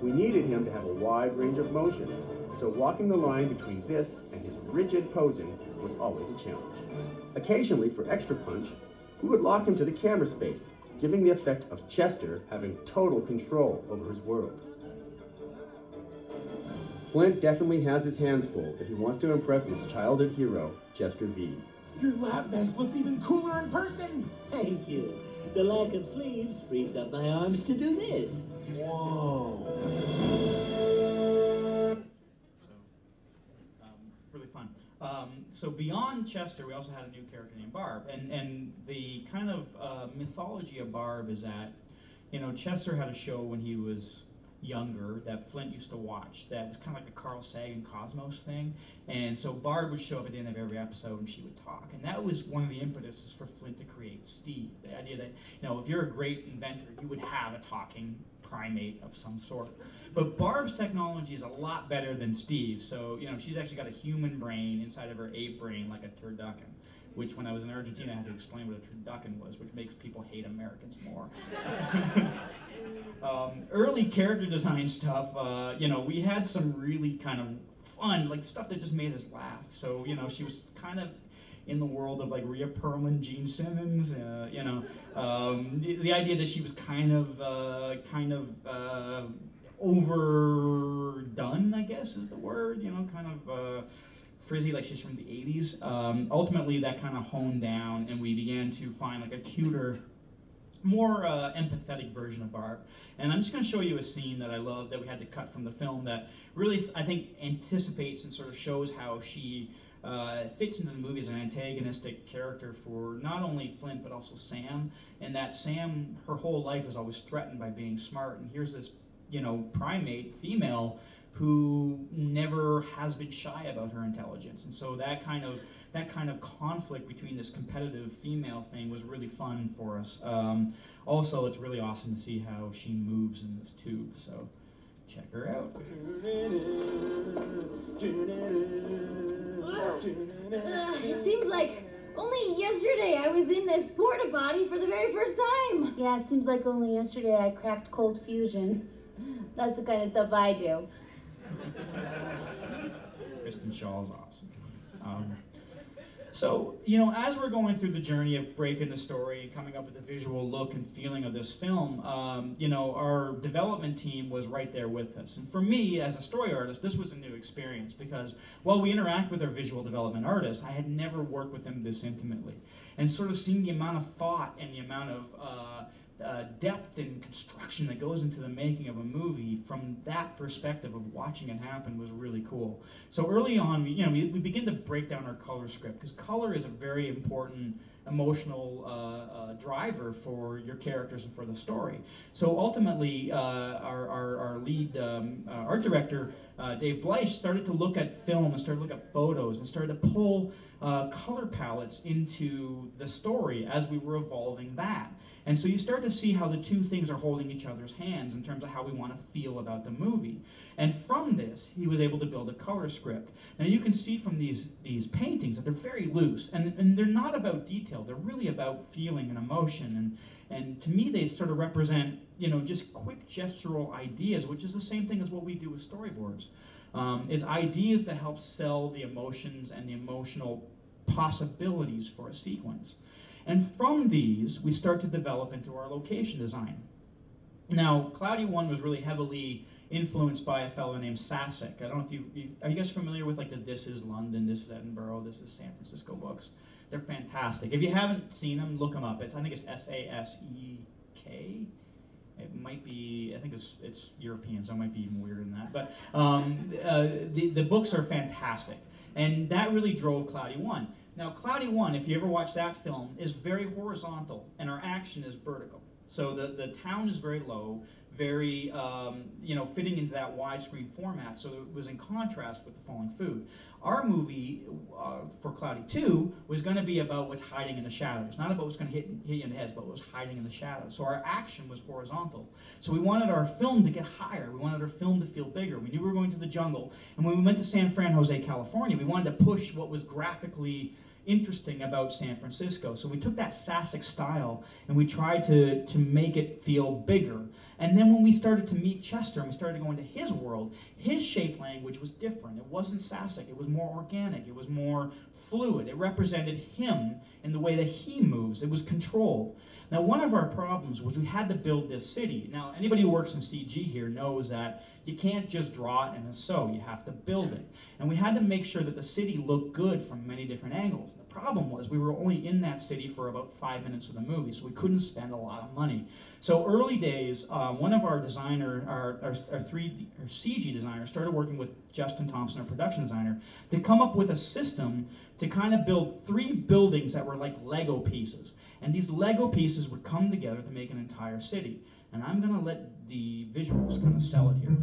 We needed him to have a wide range of motion, so walking the line between this and his rigid posing was always a challenge. Occasionally, for extra punch, we would lock him to the camera space, giving the effect of Chester having total control over his world. Flint definitely has his hands full if he wants to impress his childhood hero, Chester V. Your lab vest looks even cooler in person. Thank you. The lack of sleeves frees up my arms to do this. Whoa. Um, so beyond Chester, we also had a new character named Barb, and and the kind of uh, mythology of Barb is that, you know, Chester had a show when he was younger that Flint used to watch. That was kind of like a Carl Sagan Cosmos thing, and so Barb would show up at the end of every episode and she would talk, and that was one of the impetuses for Flint to create Steve. The idea that you know if you're a great inventor, you would have a talking primate of some sort. But Barb's technology is a lot better than Steve's. So, you know, she's actually got a human brain inside of her ape brain like a turducken, which when I was in Argentina, I had to explain what a turducken was, which makes people hate Americans more. um, early character design stuff, uh, you know, we had some really kind of fun, like stuff that just made us laugh. So, you know, she was kind of in the world of like Rhea Perlman, Gene Simmons, uh, you know, um, the, the, idea that she was kind of, uh, kind of uh, overdone, I guess is the word, you know, kind of uh, frizzy, like she's from the 80s. Um, ultimately, that kind of honed down, and we began to find like a cuter, more uh, empathetic version of Barb. And I'm just going to show you a scene that I love that we had to cut from the film that really, I think, anticipates and sort of shows how she uh, fits into the movie as an antagonistic character for not only Flint but also Sam, and that Sam, her whole life is always threatened by being smart, and here's this, you know, primate female who never has been shy about her intelligence, and so that kind of that kind of conflict between this competitive female thing was really fun for us. Um, also, it's really awesome to see how she moves in this tube. So check her out. it seems like only yesterday I was in this porta potty for the very first time. Yeah, it seems like only yesterday I cracked cold fusion. That's the kind of stuff I do. Kristen Schaal is awesome. Um, so, you know, as we're going through the journey of breaking the story, coming up with the visual look and feeling of this film, um, you know, our development team was right there with us. And for me, as a story artist, this was a new experience because while we interact with our visual development artists, I had never worked with them this intimately. And sort of seeing the amount of thought and the amount of uh, uh, depth and construction that goes into the making of a movie from that perspective of watching it happen was really cool. So early on, we, you know, we, we begin to break down our color script because color is a very important emotional uh, uh, driver for your characters and for the story. So ultimately, uh, our, our, our, lead um, uh, art director, uh, Dave Bleich, started to look at film and started to look at photos and started to pull color palettes into the story as we were evolving that. And so you start to see how the two things are holding each other's hands in terms of how we want to feel about the movie. And from this, he was able to build a color script. Now you can see from these, these paintings that they're very loose, and, and they're not about detail, they're really about feeling and emotion. And, and to me, they sort of represent, you know, just quick gestural ideas, which is the same thing as what we do with storyboards. Um, is ideas that help sell the emotions and the emotional possibilities for a sequence. And from these, we start to develop into our location design. Now, Cloudy One was really heavily influenced by a fellow named Sasek. I don't know if you, are you guys familiar with like the This Is London, This Is Edinburgh, This Is San Francisco books? They're fantastic. If you haven't seen them, look them up. It's, I think it's S A S E K. It might be, I think it's, it's European, so it might be even weirder than that. But um, uh, the, the books are fantastic. And that really drove Cloudy One. Now, Cloudy One, if you ever watch that film, is very horizontal, and our action is vertical. So the, the town is very low, very, um, you know, fitting into that widescreen format, so it was in contrast with the falling food. Our movie uh, for Cloudy 2 was going to be about what's hiding in the shadows, not about what's going to hit, you in the head, but what's hiding in the shadows. So our action was horizontal. So we wanted our film to get higher. We wanted our film to feel bigger. We knew we were going to the jungle. And when we went to San Franjose, California, we wanted to push what was graphically interesting about San Francisco. So we took that Sasek style and we tried to, to make it feel bigger. And then when we started to meet Chester and we started to go into his world, his shape language was different. It wasn't Sasek, it was more organic, it was more fluid. It represented him in the way that he moves, it was controlled. Now, one of our problems was we had to build this city. Now, anybody who works in CG here knows that you can't just draw it and so, you have to build it. And we had to make sure that the city looked good from many different angles. Problem was we were only in that city for about five minutes of the movie, so we couldn't spend a lot of money. So early days, uh, one of our designer, our, our, our 3D, our CG designer, started working with Justin Thompson, our production designer, to come up with a system to kind of build three buildings that were like Lego pieces. And these Lego pieces would come together to make an entire city. And I'm gonna let the visuals kind of sell it here.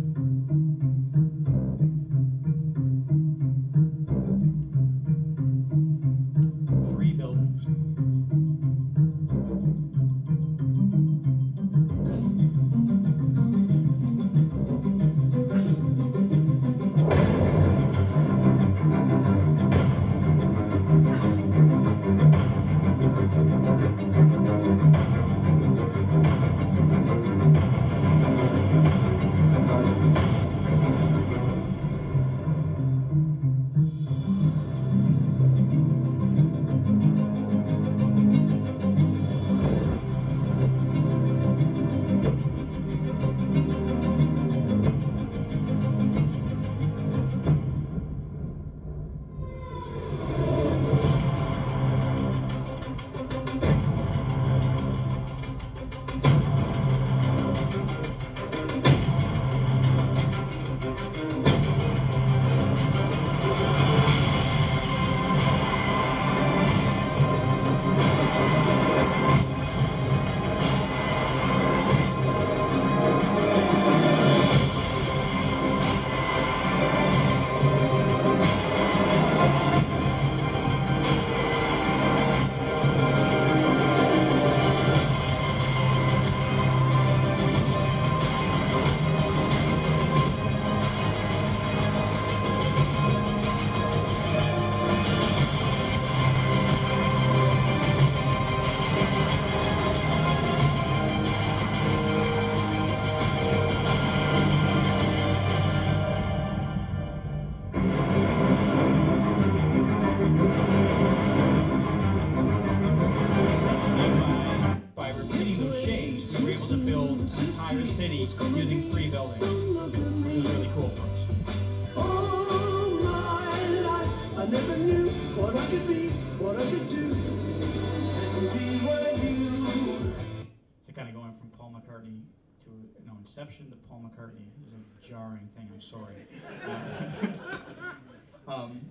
Sorry. um,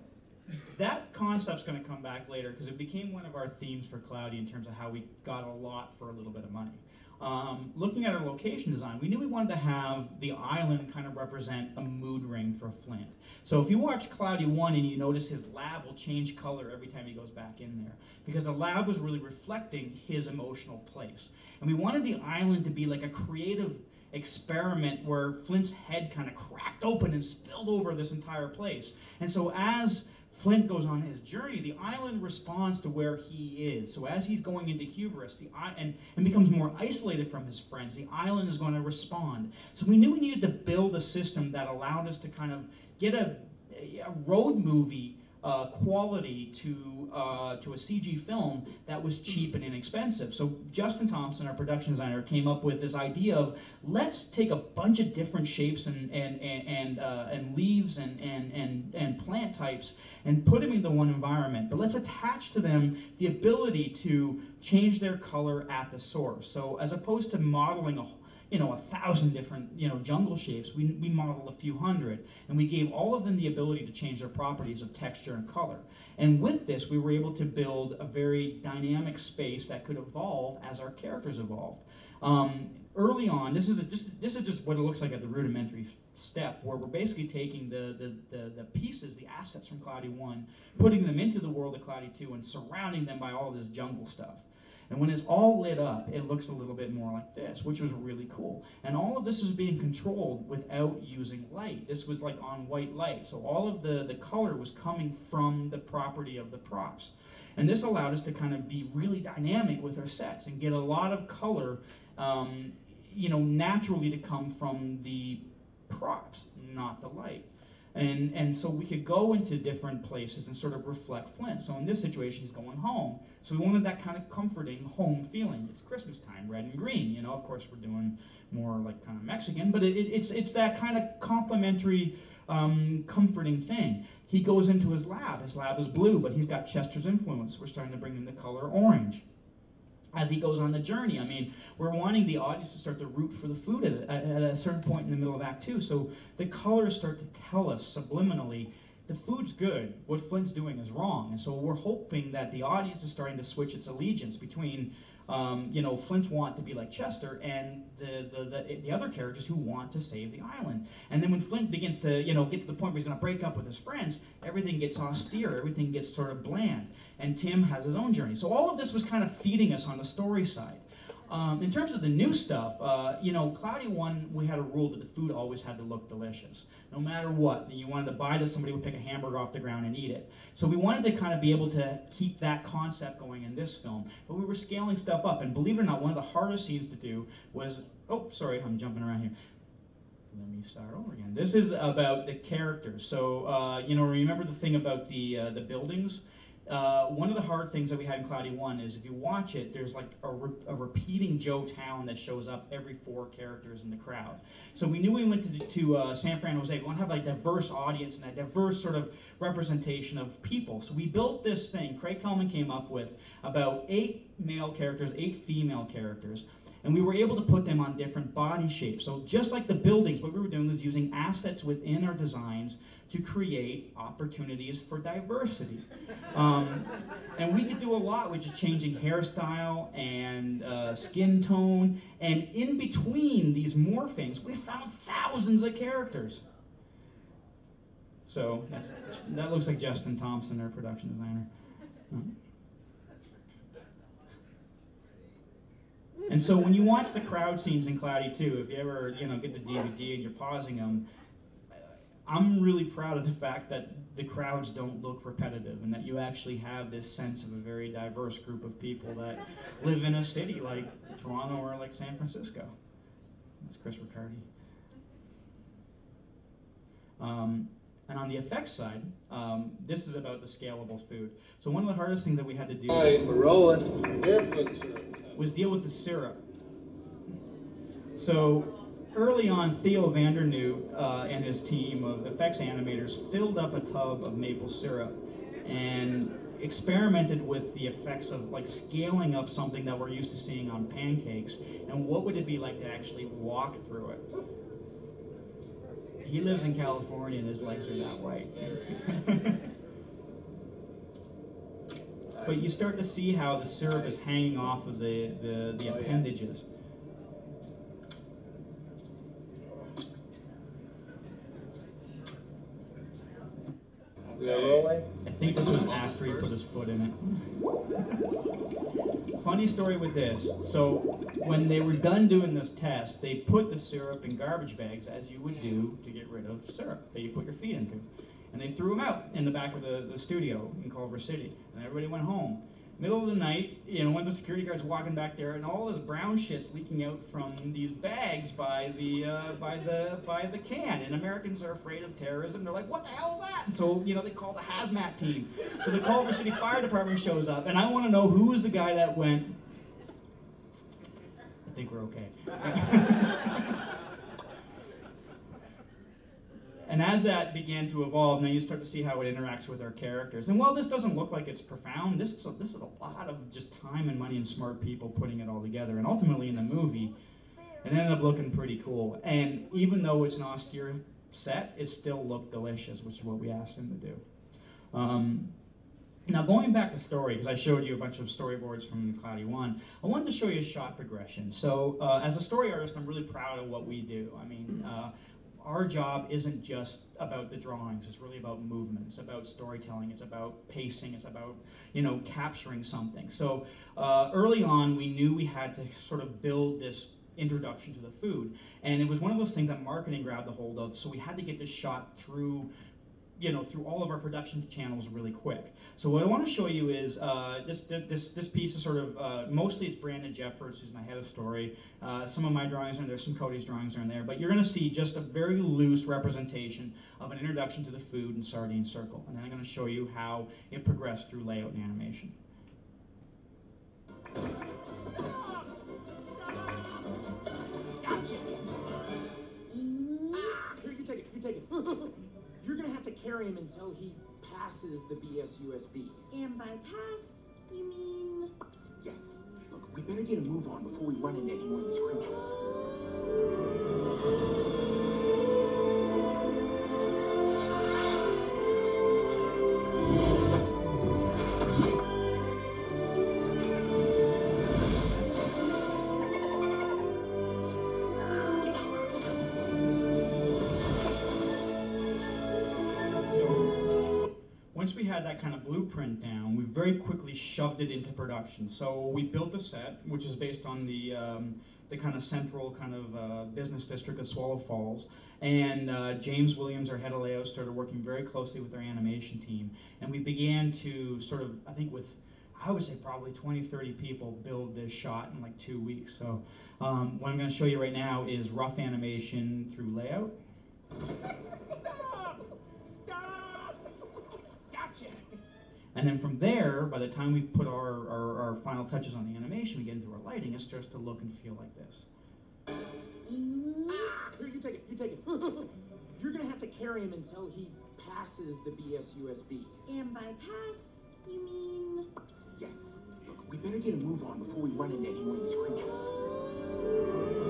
that concept's going to come back later because it became one of our themes for Cloudy in terms of how we got a lot for a little bit of money. Um, looking at our location design, we knew we wanted to have the island kind of represent a mood ring for Flint. So if you watch Cloudy 1 and you notice his lab will change color every time he goes back in there, because the lab was really reflecting his emotional place. And we wanted the island to be like a creative experiment where Flint's head kind of cracked open and spilled over this entire place. And so as Flint goes on his journey, the island responds to where he is. So as he's going into hubris the and, and becomes more isolated from his friends, the island is going to respond. So we knew we needed to build a system that allowed us to kind of get a, a road movie uh, quality to uh, to a CG film that was cheap and inexpensive. So Justin Thompson, our production designer, came up with this idea of let's take a bunch of different shapes and and and and, uh, and leaves and, and and and plant types and put them into one environment, but let's attach to them the ability to change their color at the source. So as opposed to modeling a you know, a thousand different, you know, jungle shapes. We, we modeled a few hundred, and we gave all of them the ability to change their properties of texture and color. And with this, we were able to build a very dynamic space that could evolve as our characters evolved. Um, early on, this is, a, just, this is just what it looks like at the rudimentary step, where we're basically taking the, the, the, the pieces, the assets from Cloudy 1, putting them into the world of Cloudy 2, and surrounding them by all this jungle stuff. And when it's all lit up, it looks a little bit more like this, which was really cool. And all of this was being controlled without using light. This was like on white light. So all of the, the color was coming from the property of the props. And this allowed us to kind of be really dynamic with our sets and get a lot of color, um, you know, naturally to come from the props, not the light. And, and so we could go into different places and sort of reflect Flint. So in this situation, he's going home. So we wanted that kind of comforting home feeling. It's Christmas time, red and green. You know, of course, we're doing more like kind of Mexican, but it, it, it's, it's that kind of complementary, um, comforting thing. He goes into his lab. His lab is blue, but he's got Chester's influence. We're starting to bring in the color orange as he goes on the journey. I mean, we're wanting the audience to start to root for the food at a, at a certain point in the middle of Act Two. So the colors start to tell us subliminally the food's good. What Flint's doing is wrong. And so we're hoping that the audience is starting to switch its allegiance between, um, you know, Flint want to be like Chester and the, the, the, the, other characters who want to save the island. And then when Flint begins to, you know, get to the point where he's going to break up with his friends, everything gets austere. Everything gets sort of bland. And Tim has his own journey. So all of this was kind of feeding us on the story side. Um, in terms of the new stuff, uh, you know, Cloudy One, we had a rule that the food always had to look delicious, no matter what. You wanted to buy this, somebody would pick a hamburger off the ground and eat it. So we wanted to kind of be able to keep that concept going in this film, but we were scaling stuff up. And believe it or not, one of the hardest scenes to do was, oh, sorry, I'm jumping around here. Let me start over again. This is about the characters. So, uh, you know, remember the thing about the uh, the buildings? Uh, one of the hard things that we had in Cloudy One is if you watch it, there's like a, re a, repeating Joe Town that shows up every four characters in the crowd. So we knew we went to, to uh, San Franjose. We want to have a diverse audience and a diverse sort of representation of people. So we built this thing. Craig Kellman came up with about eight male characters, eight female characters and we were able to put them on different body shapes. So just like the buildings, what we were doing was using assets within our designs to create opportunities for diversity. Um, and we could do a lot with just changing hairstyle and uh, skin tone, and in between these morphings, we found thousands of characters. So that looks like Justin Thompson, our production designer. And so when you watch the crowd scenes in Cloudy 2, if you ever you know get the DVD and you're pausing them, I'm really proud of the fact that the crowds don't look repetitive and that you actually have this sense of a very diverse group of people that live in a city like Toronto or like San Francisco. That's Chris Riccardi. Um, and on the effects side, um, this is about the scalable food. So one of the hardest things that we had to do was deal with the syrup. So early on, Theo Vandernoot uh, and his team of effects animators filled up a tub of maple syrup and experimented with the effects of like scaling up something that we're used to seeing on pancakes and what would it be like to actually walk through it. He lives in California and his legs are not white. but you start to see how the syrup is hanging off of the, the, the appendages. I think this was after he put his foot in it. Funny story with this. So when they were done doing this test, they put the syrup in garbage bags, as you would do to get rid of syrup that you put your feet into. And they threw them out in the back of the, the studio in Culver City. And everybody went home middle of the night, you know, one of the security guards walking back there, and all this brown shit's leaking out from these bags by the uh, by the by the can. And Americans are afraid of terrorism. They're like, "What the hell is that?" And so, you know, they call the hazmat team. So the Culver City Fire Department shows up, and I want to know who's the guy that went. I think we're okay. And as that began to evolve, now you start to see how it interacts with our characters. And while this doesn't look like it's profound, this is a, this is a lot of just time and money and smart people putting it all together. And ultimately, in the movie, It ended up looking pretty cool. And even though it's an austere set, it still looked delicious, which is what we asked him to do. Um, now going back to story, because I showed you a bunch of storyboards from Cloudy One, I wanted to show you a shot progression. So uh, as a story artist, I'm really proud of what we do. I mean, uh, our job isn't just about the drawings. It's really about movement. It's about storytelling. It's about pacing. It's about you know capturing something. So uh, early on, we knew we had to sort of build this introduction to the food, and it was one of those things that marketing grabbed a hold of. So we had to get this shot through you know, through all of our production channels really quick. So what I want to show you is uh, this, this, this piece is sort of, uh, mostly it's Brandon Jeffords, who's my head of story. Uh, some of my drawings are in there, some Cody's drawings are in there, but you're going to see just a very loose representation of an introduction to the food and Sardine Circle. And then I'm going to show you how it progressed through layout and animation. Stop! Stop! Gotcha. Ah, here, you take it. You take it. You're gonna have to carry him until he passes the BSUSB. And by pass, you mean? Yes. Look, we better get a move on before we run into any more of these creatures. Had that kind of blueprint down, we very quickly shoved it into production. So we built a set, which is based on the um, the kind of central kind of uh, business district of Swallow Falls. And uh, James Williams, our head of layout, started working very closely with our animation team. And we began to sort of, I think with, I would say probably 20, 30 people build this shot in like two weeks. So um, what I'm going to show you right now is rough animation through layout. And then from there, by the time we put our, our, our final touches on the animation, we get into our lighting, it starts to look and feel like this. Ah, here, you take it. You take it. You're gonna have to carry him until he passes the BSUSB. And by pass, you mean? Yes. Look, we better get a move on before we run into any more of these creatures.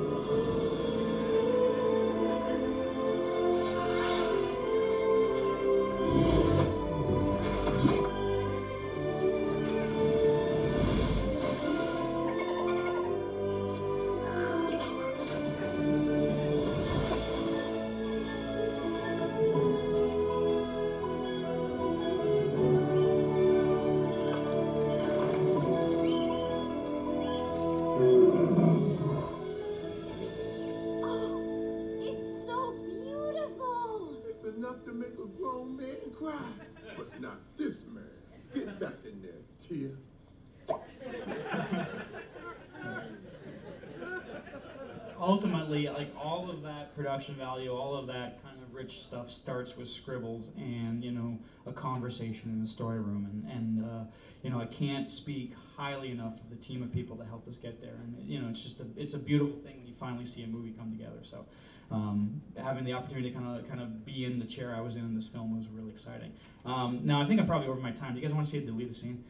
Production value, all of that kind of rich stuff starts with scribbles and, you know, a conversation in the story room. And, and uh, you know, I can't speak highly enough of the team of people that helped us get there. And, you know, it's just a, it's a beautiful thing when you finally see a movie come together. So um, having the opportunity to kind of kind of be in the chair I was in in this film was really exciting. Um, now I think I'm probably over my time. Do you guys want to see a deleted scene?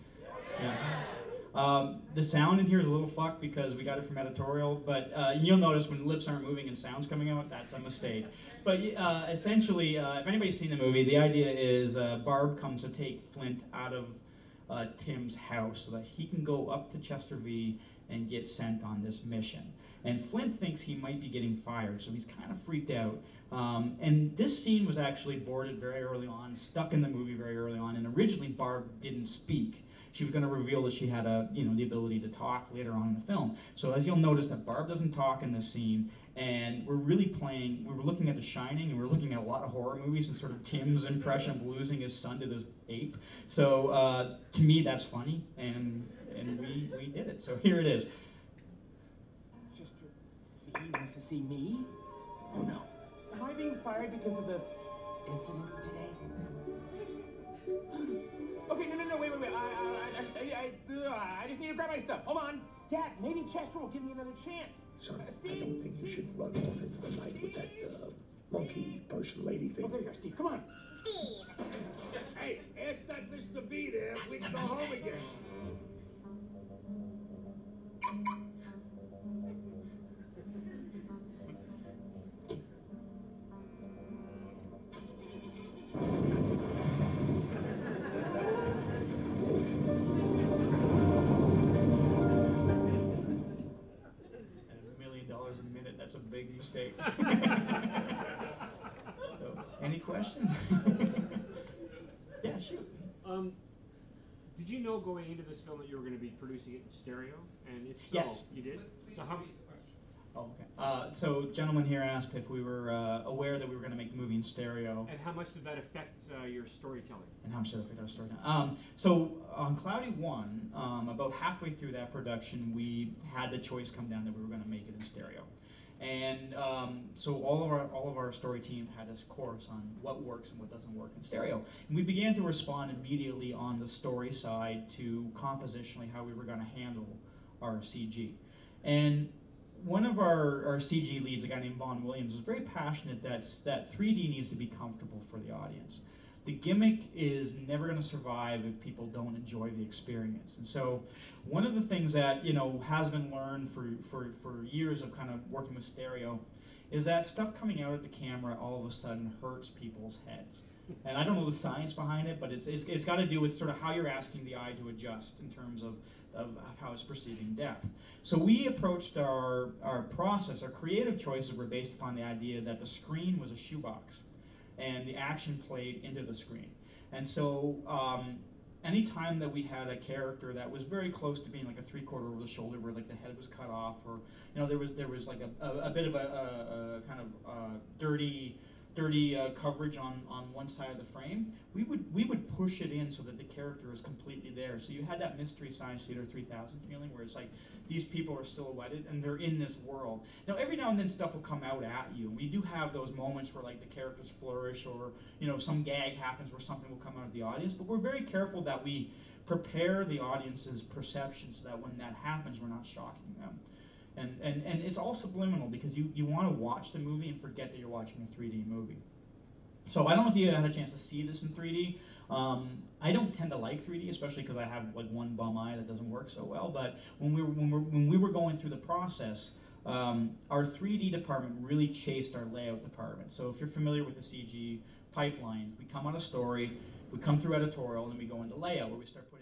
Yeah. Um, the sound in here is a little fucked because we got it from editorial, but uh, you'll notice when lips aren't moving and sounds coming out, that's a mistake. But uh, essentially, uh, if anybody's seen the movie, the idea is uh, Barb comes to take Flint out of uh, Tim's house so that he can go up to Chester V and get sent on this mission. And Flint thinks he might be getting fired, so he's kind of freaked out. Um, and this scene was actually boarded very early on, stuck in the movie very early on, and originally Barb didn't speak. She was going to reveal that she had a, you know, the ability to talk later on in the film. So as you'll notice that Barb doesn't talk in this scene, and we're really playing, we were looking at The Shining, and we're looking at a lot of horror movies and sort of Tim's impression of losing his son to this ape. So uh, to me, that's funny, and and we, we did it. So here it is. Chester V wants to see me? Oh no. Am I being fired because of the incident today? Okay, no, no, no, wait, wait, wait. I, I, I, just- I, I, uh, I just need to grab my stuff. Hold on. Dad, maybe Chester will give me another chance. Son, Uh, I don't think you should run off into the night with that uh, monkey person lady Oh, thing. there you are, Steve. Come on. Steve. Hey, ask that Mr. V there if we can go home again. Questions? yeah, shoot. Um, did you know going into this film that you were going to be producing it in stereo? And if so, Yes. you did. So how? Oh, okay. Uh, so, gentleman here asked if we were uh, aware that we were going to make the movie in stereo. And how much did that affect uh, your storytelling? and how much did it affect our storytelling? Um, so on Cloudy One, um, about halfway through that production, we had the choice come down that we were going to make it in stereo, and um, so all of our all of our story team had this course on what works and what doesn't work in stereo, and we began to respond immediately on the story side to compositionally how we were going to handle our CG, and one of our, our CG leads, a guy named Vaughn Williams, is very passionate that that 3D needs to be comfortable for the audience the gimmick is never going to survive if people don't enjoy the experience. And so, one of the things that you know has been learned for for for years of kind of working with stereo is that stuff coming out of the camera all of a sudden hurts people's heads. And I don't know the science behind it, but it's, it's, it's got to do with sort of how you're asking the eye to adjust in terms of, of, of how it's perceiving depth. So we approached our, our process, our creative choices were based upon the idea that the screen was a shoebox and the action played into the screen. And so um, anytime that we had a character that was very close to being like a three quarter over the shoulder where like the head was cut off or you know there was there was like a, a, a bit of a, a, a kind of uh, dirty dirty uh, coverage on, on one side of the frame, we would we would push it in so that the character is completely there. So you had that Mystery Science Theater 3000 feeling where it's like these people are silhouetted and they're in this world. Now every now and then stuff will come out at you. We do have those moments where like the characters flourish or you know some gag happens where something will come out of the audience, but we're very careful that we prepare the audience's perception so that when that happens we're not shocking them. And, and, and it's all subliminal because you, you want to watch the movie and forget that you're watching a 3D movie. So I don't know if you had a chance to see this in 3D. Um, I don't tend to like 3D, especially because I have like one bum eye that doesn't work so well. But when we were, when, we when we were going through the process, um, our 3D department really chased our layout department. So if you're familiar with the CG pipeline, we come on a story, we come through editorial, and then we go into layout where we start putting in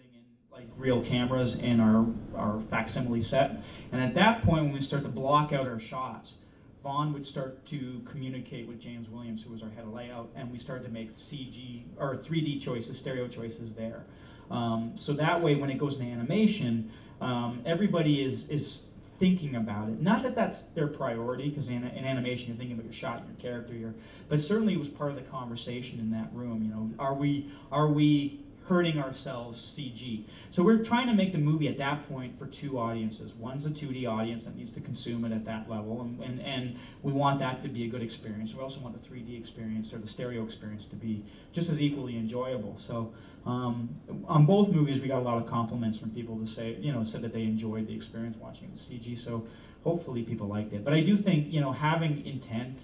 like real cameras in our, our facsimile set. And at that point, when we start to block out our shots, Vaughn would start to communicate with James Williams, who was our head of layout, and we started to make CG or 3D choices, stereo choices there. Um, so that way, when it goes into animation, um, everybody is is thinking about it. Not that that's their priority, because in, in animation you're thinking about your shot, your character, your. But certainly it was part of the conversation in that room. You know, are we are we hurting ourselves CG. So we're trying to make the movie at that point for two audiences. One's a 2D audience that needs to consume it at that level, and, and, and we want that to be a good experience. We also want the 3D experience or the stereo experience to be just as equally enjoyable. So um, on both movies, we got a lot of compliments from people to say, you know, said that they enjoyed the experience watching the CG. So hopefully people liked it. But I do think, you know, having intent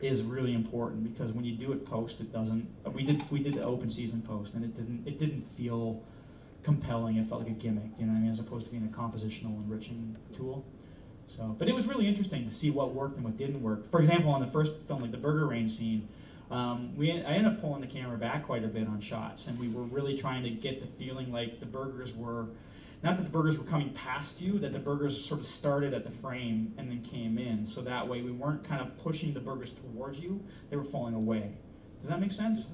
is really important because when you do it post, it doesn't. We did we did the open season post, and it didn't it didn't feel compelling. It felt like a gimmick, you know, what I mean, as opposed to being a compositional enriching tool. So, but it was really interesting to see what worked and what didn't work. For example, on the first film, like the Burger Rain scene, um, we I ended up pulling the camera back quite a bit on shots, and we were really trying to get the feeling like the burgers were not that the burgers were coming past you, that the burgers sort of started at the frame and then came in. So that way we weren't kind of pushing the burgers towards you, they were falling away. Does that make sense?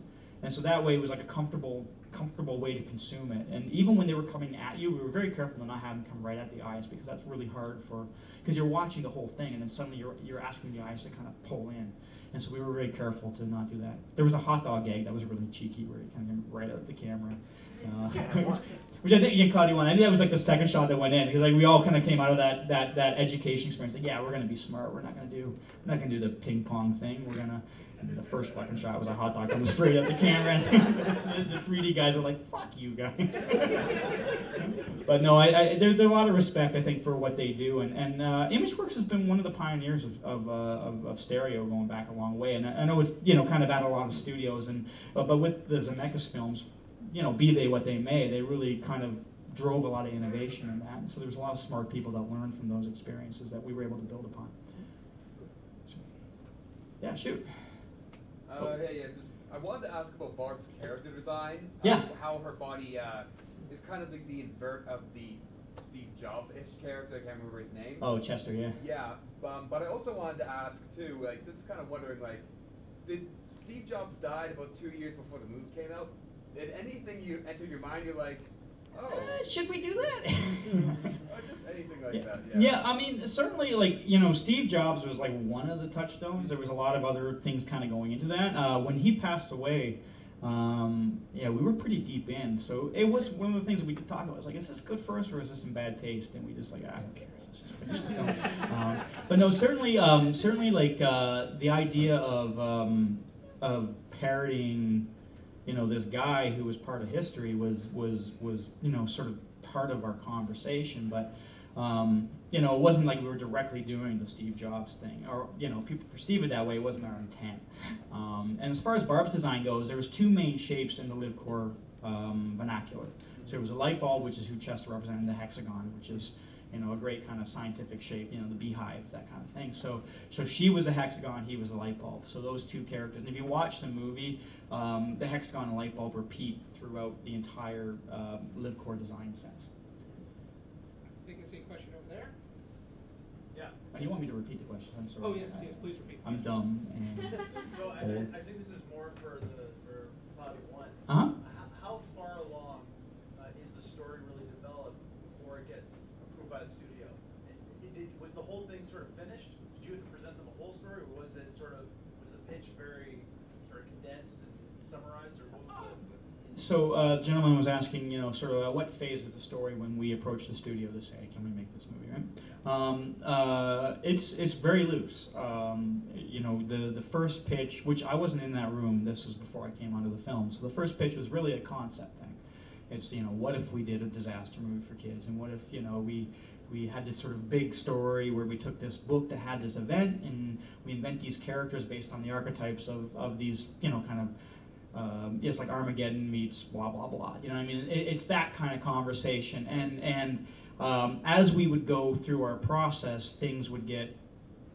And so that way it was like a comfortable comfortable way to consume it. And even when they were coming at you, we were very careful to not have them come right at the eyes because that's really hard for because you're watching the whole thing and then suddenly you're you're asking the eyes to kind of pull in. And so we were very careful to not do that. There was a hot dog egg that was really cheeky where you kind of went right out of the camera. Uh, which I think Ian Cloudy one. I think that was like the second shot that went in because like we all kind of came out of that that that education experience. Like, yeah, we're gonna be smart. We're not gonna do we're not gonna do the ping pong thing. We're gonna. And the first fucking shot was a hot dog coming straight at the camera. the, 3D guys are like, "Fuck you guys." but no, I, I, there's a lot of respect I think for what they do, and and uh, ImageWorks has been one of the pioneers of of, uh, of, of stereo going back a long way. And I, I know it's you know kind of at a lot of studios, and but with the Zemeckis films, you know, be they what they may, they really kind of drove a lot of innovation in that. And so there's a lot of smart people that learned from those experiences that we were able to build upon. Yeah, shoot. Uh, hey, yeah, just, I wanted to ask about Barb's character design. Yeah. How, how her body uh, is kind of like the invert of the Steve Jobs-ish character. I can't remember his name. Oh, Chester, yeah. Yeah, um, but I also wanted to ask too, like, this is kind of wondering, like, did Steve Jobs died about two years before the movie came out? Did anything you enter your mind? You're like, oh, Uh, should we do that? or just anything like yeah. that? yeah, I mean, certainly, like you know, Steve Jobs was like one of the touchstones. There was a lot of other things kind of going into that. Uh, when he passed away, um, yeah, we were pretty deep in. So it was one of the things that we could talk about. It was like, is this good for us or is this in bad taste? And we just like, ah, who cares? Let's just finish the film. um, but no, certainly, um, certainly, like uh, the idea of um, of parodying, you know, this guy who was part of history was was was you know sort of part of our conversation, but. Um, you know, it wasn't like we were directly doing the Steve Jobs thing, or you know, people perceive it that way. It wasn't our intent. Um, and as far as Barb's design goes, there was two main shapes in the Live Corp um, vernacular. So there was a light bulb, which is who Chester represented, the hexagon, which is you know a great kind of scientific shape, you know, the beehive, that kind of thing. So so she was the hexagon, he was the light bulb. So those two characters. And if you watch the movie, um, the hexagon and light bulb repeat throughout the entire uh, Live Corp design sense. I think I see a question over there. Yeah. Oh, you want me to repeat the questions? I'm sorry. Oh, yes, yes, please repeat the I'm dumb and So I, old. I think this is more for the, for Cloudy One. Uh-huh. H- How far along uh, is the story really developed before it gets approved by the studio? It- it- Was the whole thing sort of finished? Did you have to present them the whole story, or was it sort of, was the pitch very sort of condensed and summarized, or what was the? So, uh, the gentleman was asking, you know, sort of uh, what phase is the story when we approach the studio to say, can we make this movie, right? Um, uh, it's it's very loose. Um, you know, the the first pitch, which I wasn't in that room. This was before I came onto the film. So the first pitch was really a concept thing. It's you know, what if we did a disaster movie for kids, and what if you know we we had this sort of big story where we took this book that had this event and we invent these characters based on the archetypes of, of these you know kind of um, it's like Armageddon meets blah blah blah. You know what I mean? It, it's that kind of conversation, and and um, as we would go through our process, things would get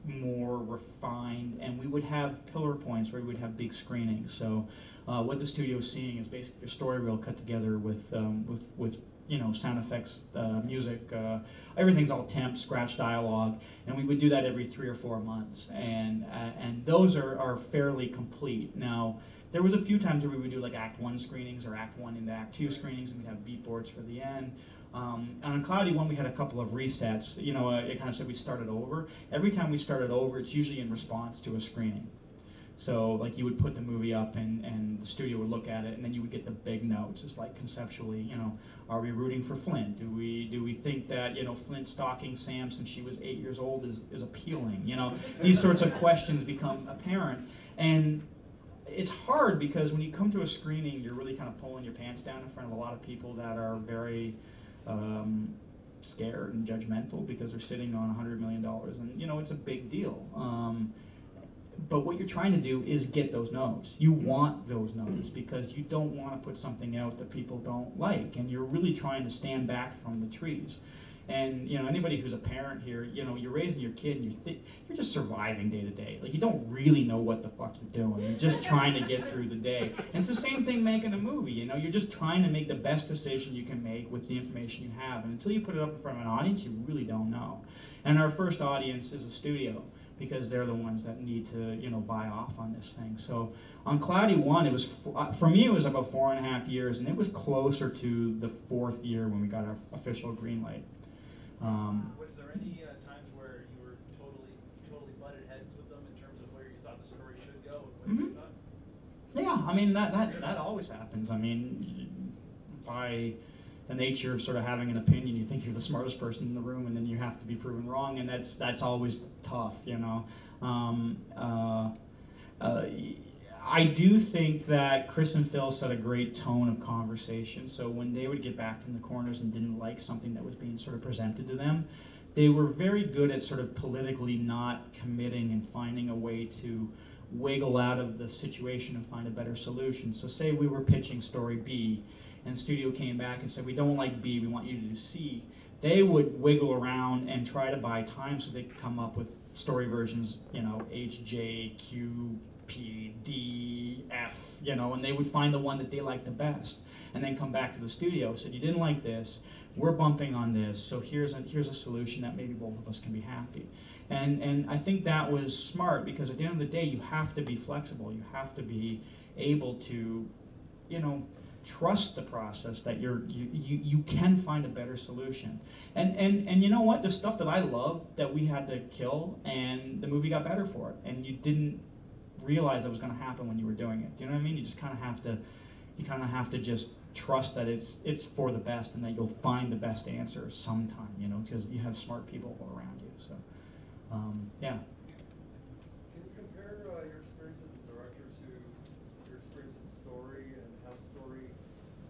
more refined, and we would have pillar points where we would have big screenings. So uh, what the studio is seeing is basically a story reel cut together with um, with with you know sound effects, uh, music, uh, everything's all temp, scratch dialogue, and we would do that every three or four months, and uh, and those are are fairly complete now. There was a few times where we would do like Act One screenings or Act One into Act Two screenings, and we'd have beat boards for the end. Um, on Cloudy One, we had a couple of resets. You know, uh, it kind of said we started over. Every time we started over, it's usually in response to a screening. So, like, you would put the movie up, and, and the studio would look at it, and then you would get the big notes. It's like conceptually, you know, are we rooting for Flint? Do we do we think that you know Flint stalking Sam since she was eight years old is, is appealing? You know, these sorts of questions become apparent, and it's hard because when you come to a screening, you're really kind of pulling your pants down in front of a lot of people that are very um, scared and judgmental because they're sitting on $100 million, and you know it's a big deal. Um, but what you're trying to do is get those no's. You want those no's because you don't want to put something out that people don't like, and you're really trying to stand back from the trees. And you know, anybody who's a parent here, you know, you're raising your kid, and you think you're just surviving day to day. Like you don't really know what the fuck you're doing. You're just trying to get through the day. And it's the same thing making a movie. You know, you're just trying to make the best decision you can make with the information you have. And until you put it up in front of an audience, you really don't know. And our first audience is a studio because they're the ones that need to, you know, buy off on this thing. So on Cloudy One, it was uh, for me it was about four and a half years, and it was closer to the fourth year when we got our official green light. Um, Was there any uh, times where you were totally, totally butted heads with them in terms of where you thought the story should go and what you Mhm. thought? Yeah, I mean that that that always happens. I mean, by the nature of sort of having an opinion, you think you're the smartest person in the room, and then you have to be proven wrong, and that's that's always tough, you know. Um, uh, uh, I do think that Chris and Phil set a great tone of conversation. So when they would get back in the corners and didn't like something that was being sort of presented to them, they were very good at sort of politically not committing and finding a way to wiggle out of the situation and find a better solution. So say we were pitching story B and studio came back and said, we don't like B, we want you to do C. They would wiggle around and try to buy time so they could come up with story versions, you know, H, J, Q, P, D, F, you know, and they would find the one that they liked the best and then come back to the studio. Said, you didn't like this. we're bumping on this, so here's a, here's a solution that maybe both of us can be happy. And, and I think that was smart because at the end of the day, you have to be flexible. You have to be able to, you know, trust the process that you're you, you, you can find a better solution. And, and and you know what? There's stuff that I love that we had to kill, and the movie got better for it. And you didn't realize it was going to happen when you were doing it. Do you know what I mean? You just kind of have to you kind of have to just trust that it's it's for the best and that you'll find the best answer sometime. You know, because you have smart people all around you. So um, yeah. Can you compare uh, your experience as a director to your experience in story and how story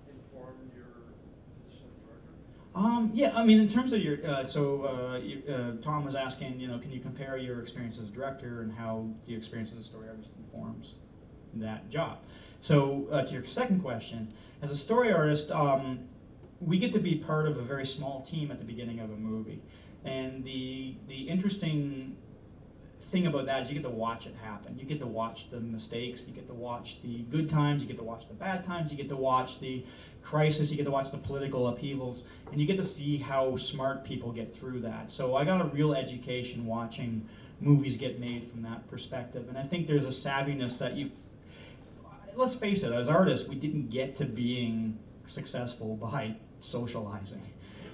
informed your position as a director? Um, yeah, I mean, in terms of your, uh, so uh, you, uh, Tom was asking, you know, can you compare your experience as a director and how your experience as a story artist informs that job? So uh, to your second question, as a story artist, um, we get to be part of a very small team at the beginning of a movie, and the the interesting thing about that is you get to watch it happen. You get to watch the mistakes, you get to watch the good times, you get to watch the bad times, you get to watch the crisis, you get to watch the political upheavals, and you get to see how smart people get through that. So I got a real education watching movies get made from that perspective. And I think there's a savviness that you, let's face it, as artists, we didn't get to being successful by socializing.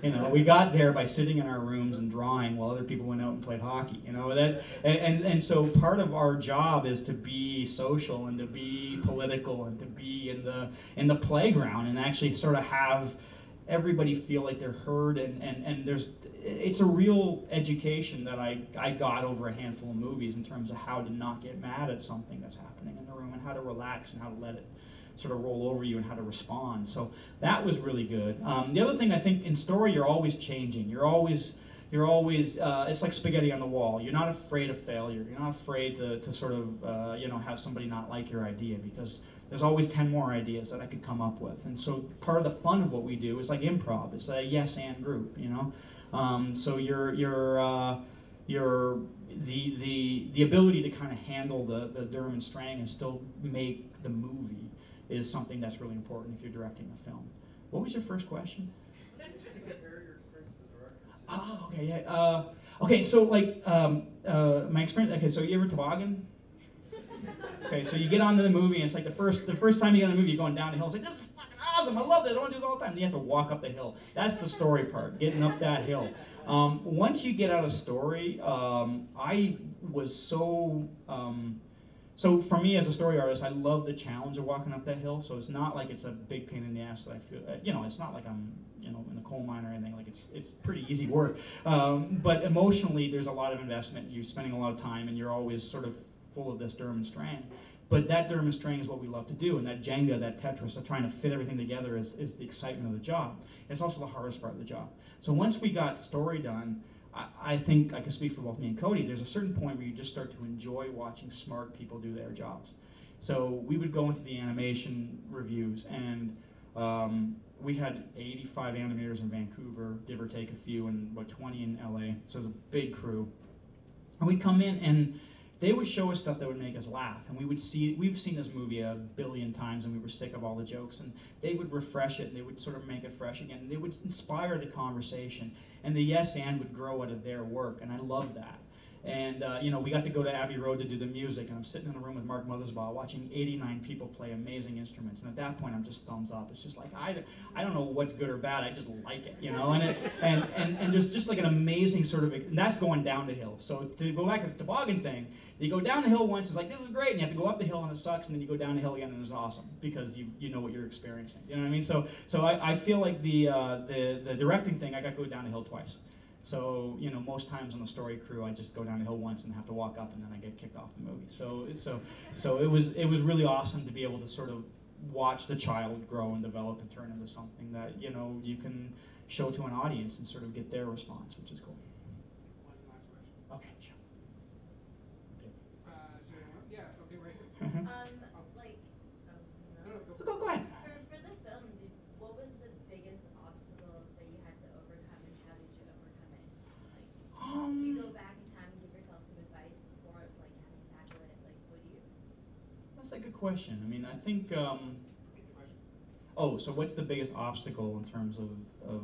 You know, we got there by sitting in our rooms and drawing while other people went out and played hockey. You know that, and and, and so part of our job is to be social and to be political and to be in the in the playground and actually sort of have everybody feel like they're heard and, and, and there's it's a real education that I, I got over a handful of movies in terms of how to not get mad at something that's happening in the room and how to relax and how to let it sort of roll over you and how to respond. So that was really good. Um, the other thing I think in story, you're always changing. You're always you're always uh, it's like spaghetti on the wall. You're not afraid of failure. You're not afraid to, to sort of uh, you know have somebody not like your idea because there's always 10 more ideas that I could come up with. And so part of the fun of what we do is like improv. It's a yes and group, you know. Um, so you're you're uh, you're the the the ability to kind of handle the the Sturm und Drang and still make the movie is something that's really important if you're directing a film. What was your first question? Oh, okay, yeah. Uh, okay, so like um, uh, my experience. Okay, so you ever toboggan? Okay, so you get onto the movie, and it's like the first the first time you get on the movie, you're going down the hill. It's like this is fucking awesome. I love this. I want to do this all the time. You have to walk up the hill. That's the story part, getting up that hill. Um, once you get out of story, um, I was so. Um, so for me as a story artist, I love the challenge of walking up that hill. So it's not like it's a big pain in the ass that I feel. uh, You know, it's not like I'm you know in a coal mine or anything. Like it's it's pretty easy work. Um, but emotionally, there's a lot of investment. You're spending a lot of time, and you're always sort of full of this Durham and. But that Durham and is what we love to do, and that Jenga, that Tetris, of trying to fit everything together is, is the excitement of the job. It's also the hardest part of the job. So once we got story done, I, I think I can speak for both me and Cody. There's a certain point where you just start to enjoy watching smart people do their jobs. So we would go into the animation reviews, and um, we had 85 animators in Vancouver, give or take a few, and about 20 in LA. So it's a big crew. And we'd come in and they would show us stuff that would make us laugh. And we would see, we've seen this movie a billion times and we were sick of all the jokes. And they would refresh it and they would sort of make it fresh again. And they would inspire the conversation. And the yes and would grow out of their work. And I love that. And, uh, you know, we got to go to Abbey Road to do the music. And I'm sitting in a room with Mark Mothersbaugh watching 89 people play amazing instruments. And at that point, I'm just thumbs up. It's just like, I, I don't know what's good or bad. I just like it, you know? And, it, and, and, and there's just like an amazing sort of, and that's going down the hill. So to go back to the toboggan thing, you go down the hill once, it's like, this is great. And you have to go up the hill and it sucks. And then you go down the hill again and it's awesome because you, you know what you're experiencing. You know what I mean? So, so I, I feel like the, uh, the, the directing thing, I got to go down the hill twice. So, you know, most times on the story crew, I just go down the hill once and have to walk up, and then I get kicked off the movie. So, so, so it was it was really awesome to be able to sort of watch the child grow and develop and turn into something that you know you can show to an audience and sort of get their response, which is cool. One last question. Okay, sure. Uh, is there anyone? Yeah, okay, right here. Mhm. Um, like, No, no, go for Go, go ahead. For, for the film, did, what was the biggest obstacle that you had to overcome and how did you overcome it? Like, if you go Um, back in time and give yourself some advice before, like, having to tackle it, like, what do you? that's a good question. I mean, I think. Um. Oh, so what's the biggest obstacle in terms of, of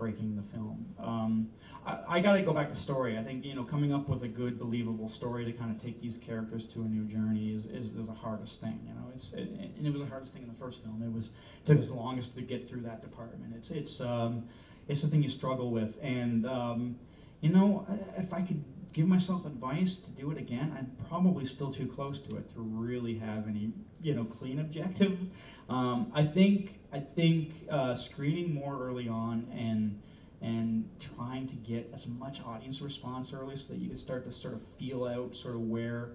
breaking the film. Um, I, I got to go back to story. I think you know coming up with a good, believable story to kind of take these characters to a new journey is, is, is the hardest thing. You know, it's it, and it was the hardest thing in the first film. It was it took us the longest to get through that department. It's it's um, it's the thing you struggle with, and um, you know if I could give myself advice to do it again, I'm probably still too close to it to really have any you know clean objective. Um, I think I think uh, screening more early on and and trying to get as much audience response early so that you can start to sort of feel out sort of where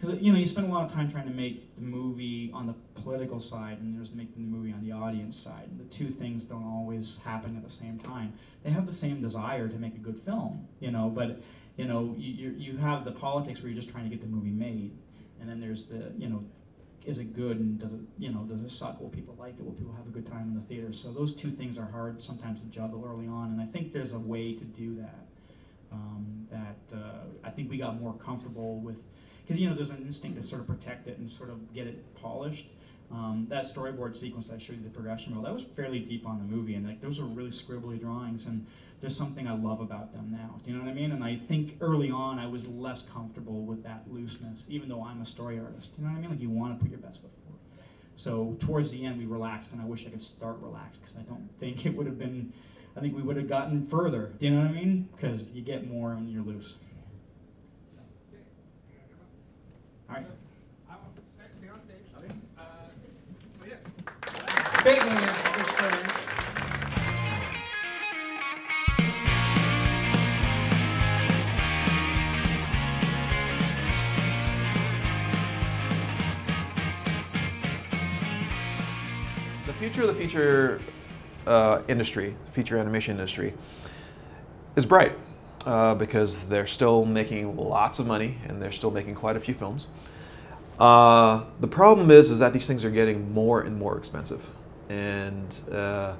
because you know you spend a lot of time trying to make the movie on the political side and there's making the movie on the audience side. And the two things don't always happen at the same time. They have the same desire to make a good film you know but you know you, you have the politics where you're just trying to get the movie made. And then there's the you know is it good and does it you know does it suck? Will people like it? Will people have a good time in the theater? So those two things are hard sometimes to juggle early on. And i think there's a way to do that um, that uh, i think we got more comfortable with because you know there's an instinct to sort of protect it and sort of get it polished. Um, that storyboard sequence I showed you the progression reel that was fairly deep on the movie and like those are really scribbly drawings and there's something I love about them now do you know what I mean? And I think early on I was less comfortable with that looseness even though I'm a story artist Do you know what I mean? Like you want to put your best foot forward. So towards the end we relaxed and I wish I could start relaxed because I don't think it would have been I think we would have gotten further do you know what I mean? Because you get more when you're loose all right Stay on stage. Uh, so yes. Big hand for Kris The future of the feature uh, industry, feature animation industry, is bright uh, because they're still making lots of money and they're still making quite a few films. Uh, the problem is, is that these things are getting more and more expensive, and uh,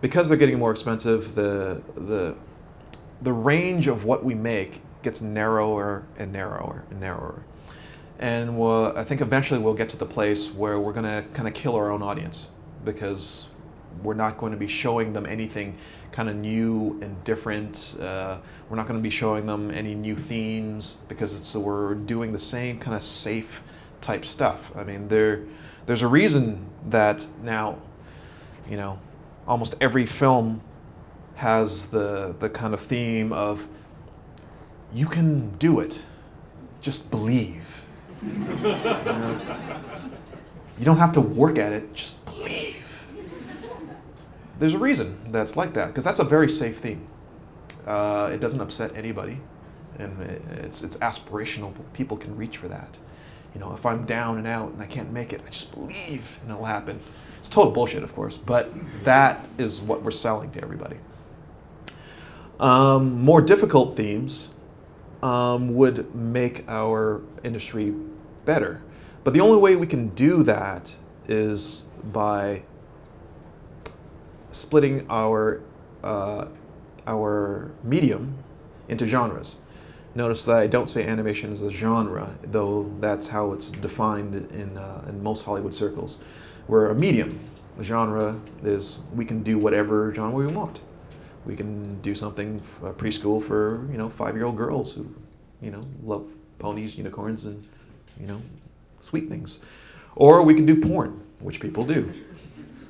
because they're getting more expensive, the the the range of what we make gets narrower and narrower and narrower. And we'll, I think eventually we'll get to the place where we're going to kind of kill our own audience because we're not going to be showing them anything kind of new and different. Uh, we're not going to be showing them any new themes because it's we're doing the same kind of safe type stuff. I mean, there there's a reason that now, you know, almost every film has the the kind of theme of you can do it, just believe. You, know? You don't have to work at it, just believe. There's a reason that's like that, because that's a very safe theme. Uh, it doesn't upset anybody, and it's, it's aspirational. People can reach for that. You know, if I'm down and out and I can't make it, I just believe and it'll happen. It's total bullshit, of course, but that is what we're selling to everybody. Um, more difficult themes um, would make our industry better. But the only way we can do that is by splitting our, uh, our medium into genres. Notice that I don't say animation is a genre, though that's how it's defined in, uh, in most Hollywood circles. We're a medium. A genre is we can do whatever genre we want. We can do something uh, preschool for you know five-year-old girls who you know love ponies, unicorns, and you know sweet things, or we can do porn, which people do.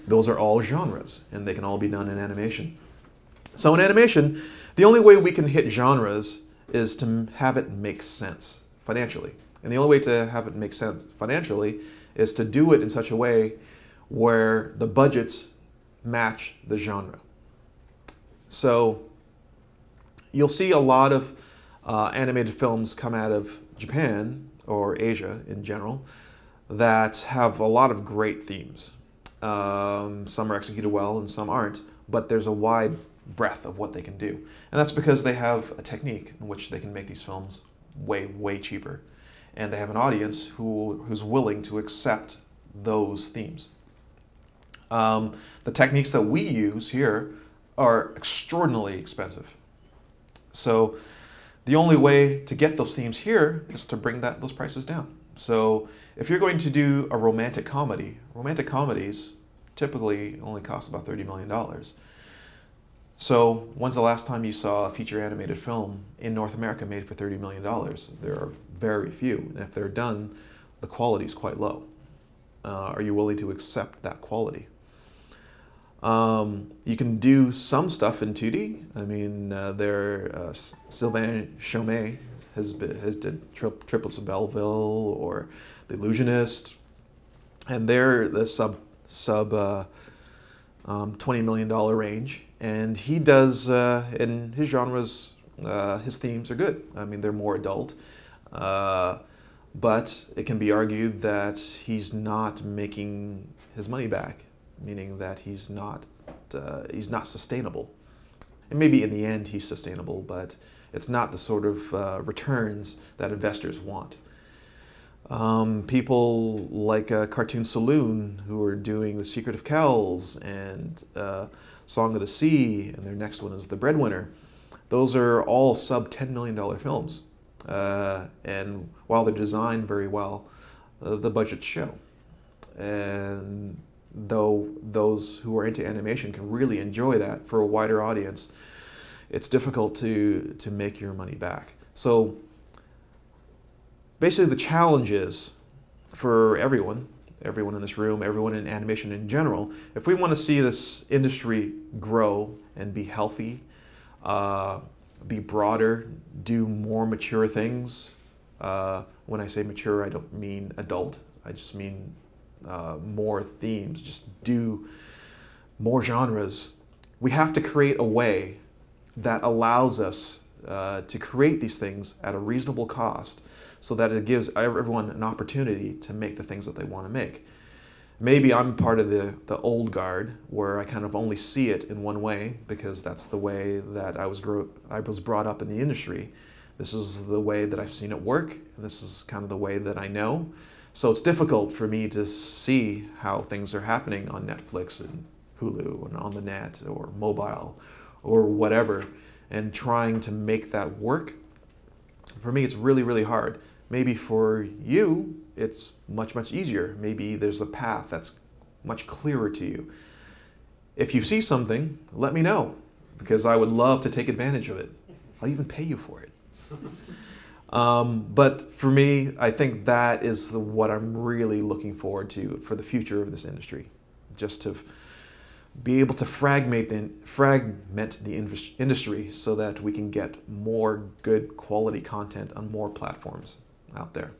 Those are all genres, and they can all be done in animation. So in animation, the only way we can hit genres is to have it make sense financially. And the only way to have it make sense financially is to do it in such a way where the budgets match the genre. So you'll see a lot of uh, animated films come out of Japan or Asia in general that have a lot of great themes. Um, some are executed well and some aren't, but there's a wide breadth of what they can do. And that's because they have a technique in which they can make these films way, way cheaper. And they have an audience who, who's willing to accept those themes. Um, the techniques that we use here are extraordinarily expensive. So the only way to get those themes here is to bring that, those prices down. So if you're going to do a romantic comedy, romantic comedies typically only cost about $30 million. So, when's the last time you saw a feature animated film in North America made for $30 million? There are very few. And if they're done, the quality is quite low. Uh, are you willing to accept that quality? Um, you can do some stuff in 2D. I mean, uh, there, uh, Sylvain Chomet has, been, has did tri- Triplets of Belleville or The Illusionist, and they're the sub sub uh, um, twenty million dollar range. And he does uh, in his genres. Uh, his themes are good. I mean, they're more adult, uh, but it can be argued that he's not making his money back, meaning that he's not uh, he's not sustainable. And maybe in the end he's sustainable, but it's not the sort of uh, returns that investors want. Um, people like uh, Cartoon Saloon, who are doing The Secret of Kells and uh, Song of the Sea, and their next one is The Breadwinner. Those are all sub $10 million films. Uh, and while they're designed very well, uh, the budgets show. And though those who are into animation can really enjoy that for a wider audience, it's difficult to, to make your money back. So basically the challenge is for everyone, everyone in this room, everyone in animation in general, if we want to see this industry grow and be healthy, uh, be broader, do more mature things. Uh, when I say mature, I don't mean adult. I just mean uh, more themes, just do more genres. We have to create a way that allows us uh, to create these things at a reasonable cost so that it gives everyone an opportunity to make the things that they want to make. Maybe I'm part of the, the old guard where I kind of only see it in one way because that's the way that I was, grew, I was brought up in the industry. This is the way that I've seen it work, and this is kind of the way that I know. So it's difficult for me to see how things are happening on Netflix and Hulu and on the net or mobile or whatever and trying to make that work. For me, it's really, really hard. Maybe for you, it's much, much easier. Maybe there's a path that's much clearer to you. If you see something, let me know because I would love to take advantage of it. I'll even pay you for it. Um, but for me, I think that is the, what I'm really looking forward to for the future of this industry. Just to be able to fragment the, fragment the industry so that we can get more good quality content on more platforms out there.